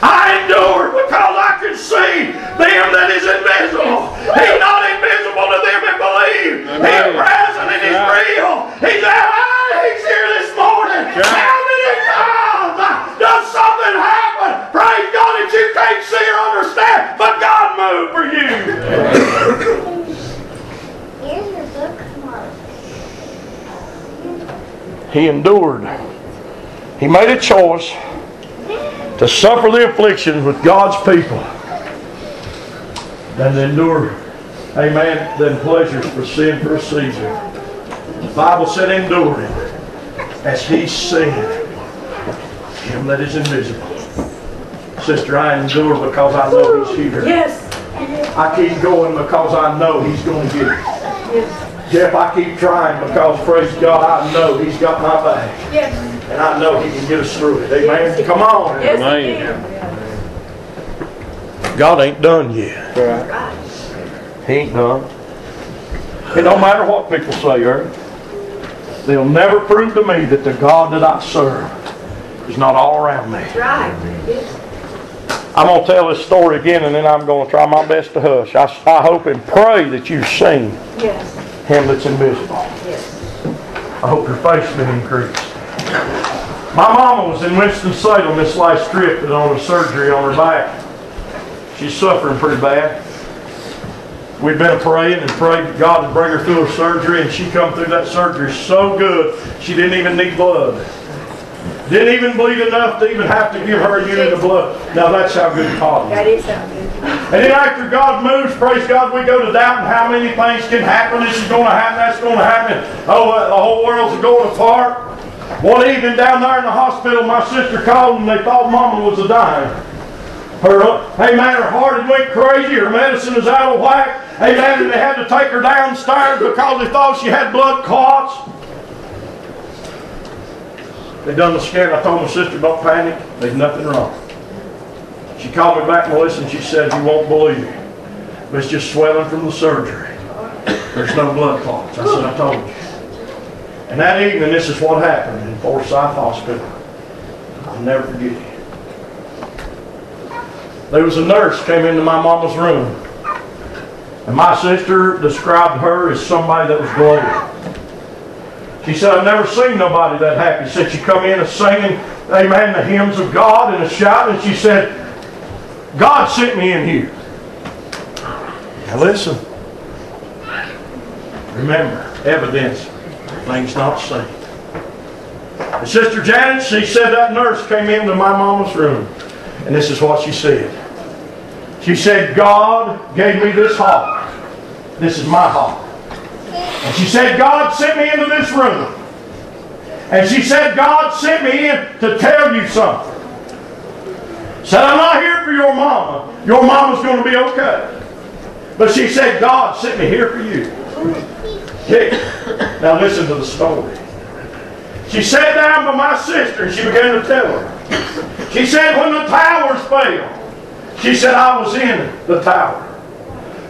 I endure because I can see them that is invisible. He's not invisible to them that believe. He's present and He's real. He's there. He's here this morning. How many times does something happen? Praise God that you can't see or understand, but God moved for you. Here's your bookmark. He endured. He made a choice to suffer the afflictions with God's people than to endure, amen, than pleasures for sin for a season. The Bible said enduring as he seen him that is invisible. Sister, I endure because I know he's here. Yes. I keep going because I know he's going to get it. Jeff, I keep trying because, praise God, I know he's got my back. Yes. And I know he can get us through it. Amen. Come on. Yes. Amen. God ain't done yet. Right. He ain't done. It don't matter what people say, Eric. They'll never prove to me that the God that I serve is not all around me. Right. Yes. I'm going to tell this story again and then I'm going to try my best to hush. I, I hope and pray that you've seen Yes, him that's invisible. I hope your faith's been increased. My mama was in Winston-Salem this last trip and on a surgery on her back. She's suffering pretty bad. We'd been praying and prayed that God would bring her through her surgery and she come through that surgery so good she didn't even need blood. Didn't even bleed enough to even have to give her a unit of blood. Now that's how good God is. That is something. And then after God moves, praise God, we go to doubting how many things can happen. This is going to happen, that's going to happen. Oh, uh, the whole world's going apart. One evening down there in the hospital, my sister called and they thought Mama was a dying. Her, hey man, her heart had went crazy. Her medicine is out of whack. Hey man, and they had to take her downstairs because they thought she had blood clots. They done the scan. I told my sister, don't panic. There's nothing wrong. She called me back, Melissa, and she said, you won't believe it. But it's just swelling from the surgery. There's no blood clots. I said, I told you. And that evening, this is what happened in Forsyth Hospital. I'll never forget it. There was a nurse came into my mama's room. And my sister described her as somebody that was glowing. She said, I've never seen nobody that happy. She said she come in and singing, amen, the hymns of God and a shout. And she said, God sent me in here. Now listen. Remember, evidence, things not seen. And Sister Janet, she said that nurse came into my mama's room. And this is what she said. She said, God gave me this heart. This is my heart. And she said, God sent me into this room. And she said, God sent me in to tell you something. Said, I'm not here for your mama. Your mama's going to be okay. But she said, God sent me here for you. Now listen to the story. She sat down by my sister and she began to tell her. She said, when the towers fell, she said, I was in the tower.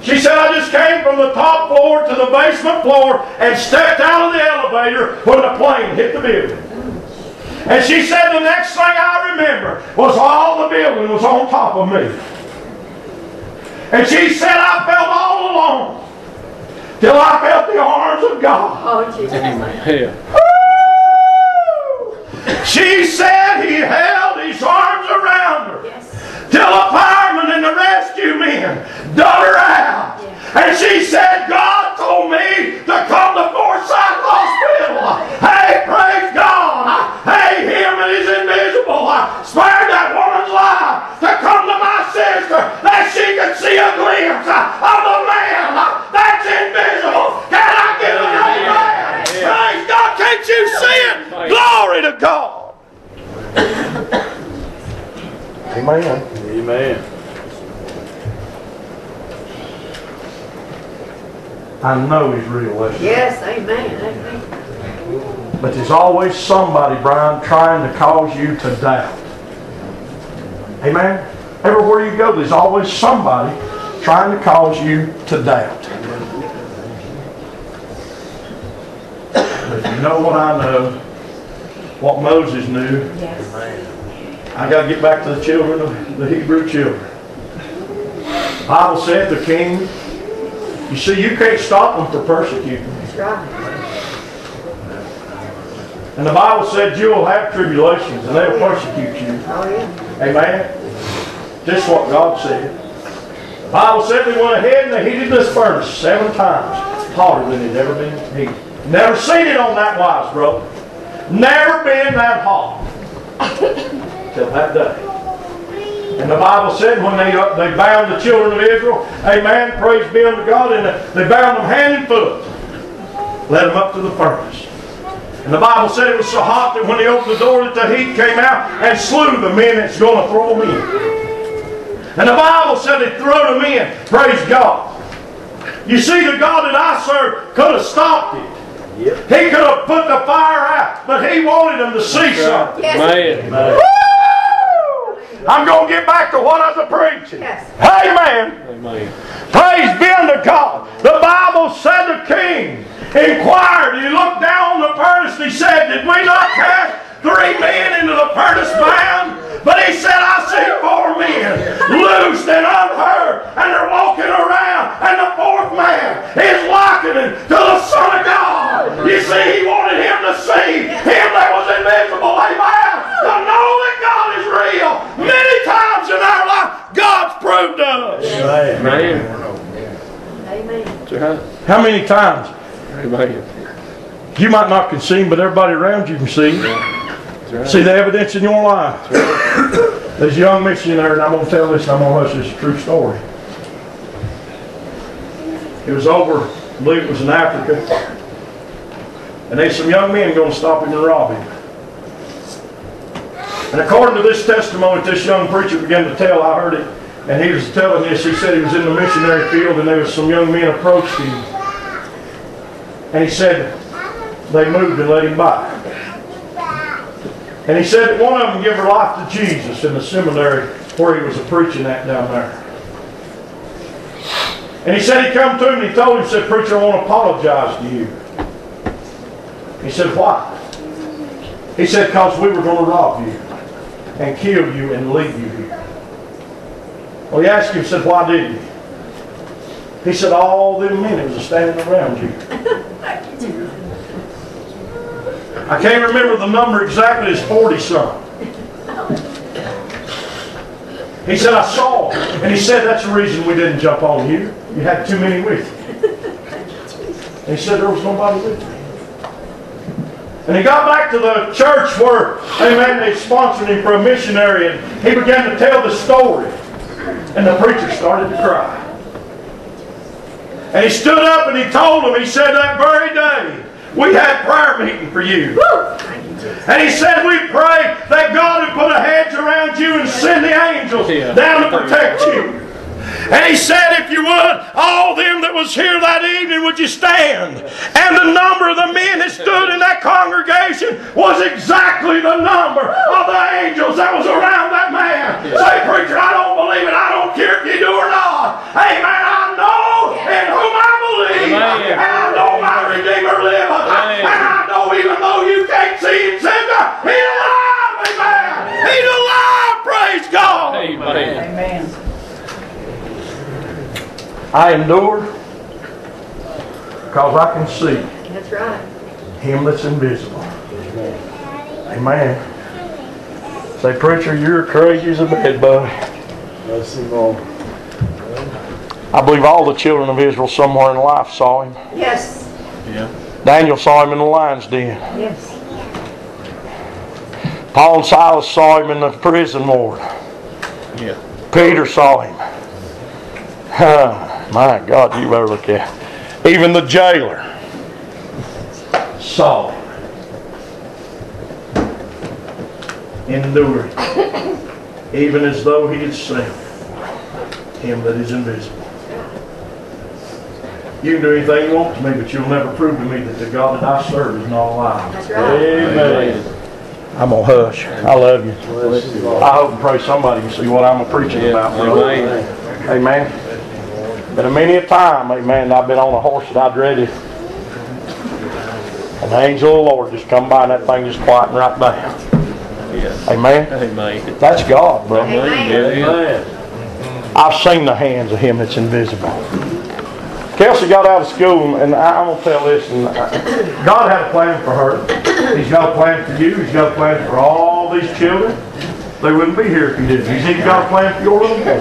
She said, I just came from the top floor to the basement floor and stepped out of the elevator when the plane hit the building. And she said, the next thing I remember was all the building was on top of me. And she said, I felt all alone till I felt the arms of God. Oh, Jesus. Yeah. She said he held his arms around her Yes. till the firemen and the rescue men dug her out. And she said, God told me to come to Forsyth Hospital. Hey, praise God. Hey, him and his invisible spared that woman's life to come to my sister that she could see a glimpse of the man that's invisible. Can I get an amen? Praise God. Can't you see it? Glory to God. Amen. Amen. I know he's real. that's- Yes, amen, amen. But there's always somebody, Brian, trying to cause you to doubt. Amen? Everywhere you go, there's always somebody trying to cause you to doubt. But if you know what I know, what Moses knew, Yes. I got to get back to the children of the Hebrew children. The Bible said the king, you see, you can't stop them from persecuting. That's right. And the Bible said you will have tribulations and they'll persecute you. Oh, yeah. Amen? Just what God said. The Bible said they went ahead and they heated this furnace seven times hotter than it ever been heated. Never seen it on that wise, bro. Never been that hot. Till that day. And the Bible said when they uh, they bound the children of Israel, amen, praise be unto God, and they bound them hand and foot. Led them up to the furnace. And the Bible said it was so hot that when they opened the door that the heat came out and slew the men that's going to throw them in. And the Bible said they threw them in. Praise God. You see, the God that I serve could have stopped it. Yep. He could have put the fire out, but he wanted them to see something. Yes. Man. Woo! I'm going to get back to what I was preaching. Yes. Amen. Amen. Praise be unto God. The Bible said the king inquired. He looked down on the furnace. He said, Did we not cast three men into the furnace bound. But he said, I see four men loosed and unhurt, and they're walking around, and the fourth man is likening to the Son of God. You see, he wanted him to see him that was invisible. Amen. To know that God is real. Many times in our life, God's proved us. Amen. Amen. Amen. How many times? Amen. You might not can see him, but everybody around you can see. Right. See the evidence in your life. There's a young missionary, and I'm going to tell this, and I'm going to hush this a true story. It was over, I believe it was in Africa. And there's some young men going to stop him and rob him. And according to this testimony that this young preacher began to tell, I heard it, and he was telling this, he said he was in the missionary field and there was some young men approached him. And he said they moved and let him by. And he said that one of them gave her life to Jesus in the seminary where he was preaching at down there. And he said he come to him and he told him, he said, Preacher, I want to apologize to you. He said, Why? He said, Because we were going to rob you and kill you and leave you here. Well, he asked him, he said, Why did you? He said, All them men that was standing around you. I can't remember the number exactly, it's 40 some. He said, I saw. And he said, That's the reason we didn't jump on you. You had too many with you. And he said, There was nobody with me. And he got back to the church where, amen, they sponsored him for a missionary, and he began to tell the story. And the preacher started to cry. And he stood up and he told him, he said, that very day, we had prayer meeting for you. And he said, we pray that God would put a hedge around you and send the angels Yeah. down to protect you. And he said, if you would, all them that was here that evening, would you stand? And the number of the men that stood in that congregation was exactly the number of the angels that was around that man. Say, preacher, I don't believe it. I don't care if you do or not. Amen. I know in whom I believe. Amen. And I know Redeemer liveth. Amen. And I know even though you can't see him, Santa, he's alive. Amen. He's alive. Praise God. Amen. I endure because I can see That's right. him that's invisible. Amen. Say, preacher, you're crazy as a bed bug. Bless him, Lord. I believe all the children of Israel somewhere in life saw him. Yes. Daniel saw him in the lion's den. Yes. Paul and Silas saw him in the prison ward. Yeah. Peter saw him. My God, you better look at it. Even the jailer saw him. Enduring. Even as though he had seen him that is invisible. You can do anything you want to me, but you'll never prove to me that the God that I serve is not alive. That's right. Amen. I'm gonna hush. I love you. I hope and pray somebody can see what I'm preaching about. brother. Amen. Amen. Been a many a time, amen, I've been on a horse that I dreaded. And the angel of the Lord just come by and that thing just quieting right down. Yeah. Amen. Amen. That's God, bro. Amen. Yeah. I've seen the hands of him that's invisible. Kelsey got out of school, and I- I'm gonna tell this. And I- God had a plan for her. He's got a plan for you. He's got a plan for all these children. They wouldn't be here if he didn't. He's even got a plan for your little boy.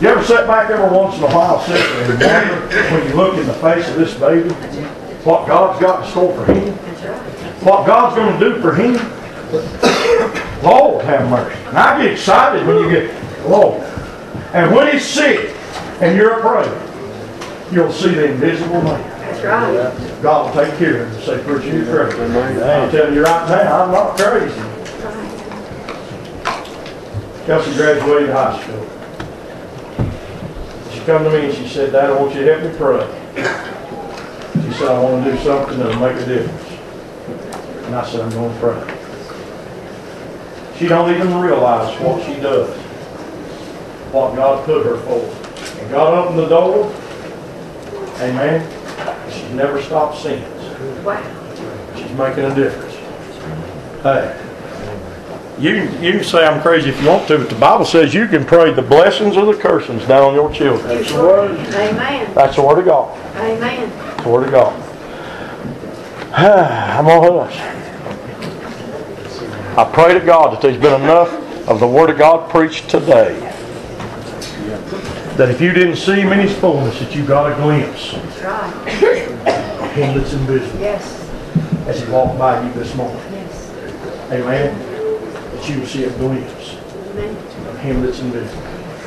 You ever sit back every once in a while, sit and wonder when you look in the face of this baby, what God's got in store for him? What God's gonna do for him? Lord have mercy. And I get excited when you get, Lord. And when he's sick and you're afraid, you'll see the invisible man. That's right. God will take care of him and say, Preacher, you're crazy. I'm telling you right now, I'm not crazy. Kelsey graduated high school. She come to me and she said, Dad, I want you to help me pray. She said, I want to do something that'll make a difference. And I said, I'm going to pray. She don't even realize what she does, what God put her for. And God opened the door, amen, and she's never stopped since. Wow. She's making a difference. Hey, you, you can say I'm crazy if you want to, but the Bible says you can pray the blessings or the cursings down on your children. That's the word. Amen. That's the word of God. Amen. That's the word of God. I'm gonna hush. I pray to God that there's been enough of the word of God preached today that if you didn't see him in his fullness, that you got a glimpse That's right. of him that's invisible Yes, as he walked by you this morning. yes. Amen. That you will see a glimpse Amen. of him that's invisible.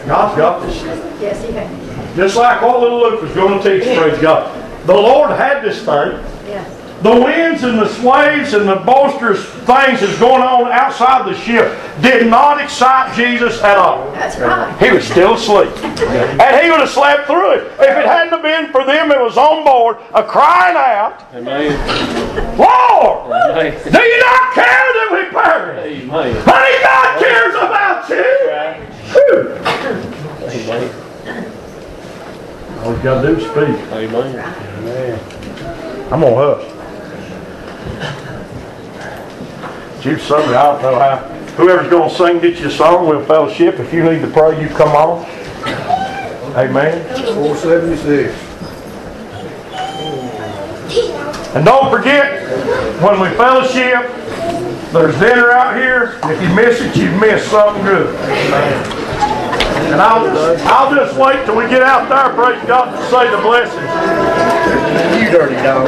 God's got this stuff. Yes, he has. Just like what little Luke was going to teach, praise God. The Lord had this thing. Yes. The winds and the waves and the boisterous things that's going on outside the ship did not excite Jesus at all. That's right. He was still asleep. And he would have slept through it if it hadn't have been for them that was on board a crying out, Amen. Lord, Amen. do you not care that we perish? Amen. Honey, God cares about you. Whew. Amen. All you gotta do is speak. Amen. I'm gonna hush. Youth Sunday, I don't know how. Whoever's gonna sing, get you a song, we'll fellowship. If you need to pray, you come on. Amen. Four seventy-six. And don't forget, when we fellowship, there's dinner out here. If you miss it, you've missed something good. And I'll just, I'll just wait till we get out there, praise God, to say the blessings. You dirty dog.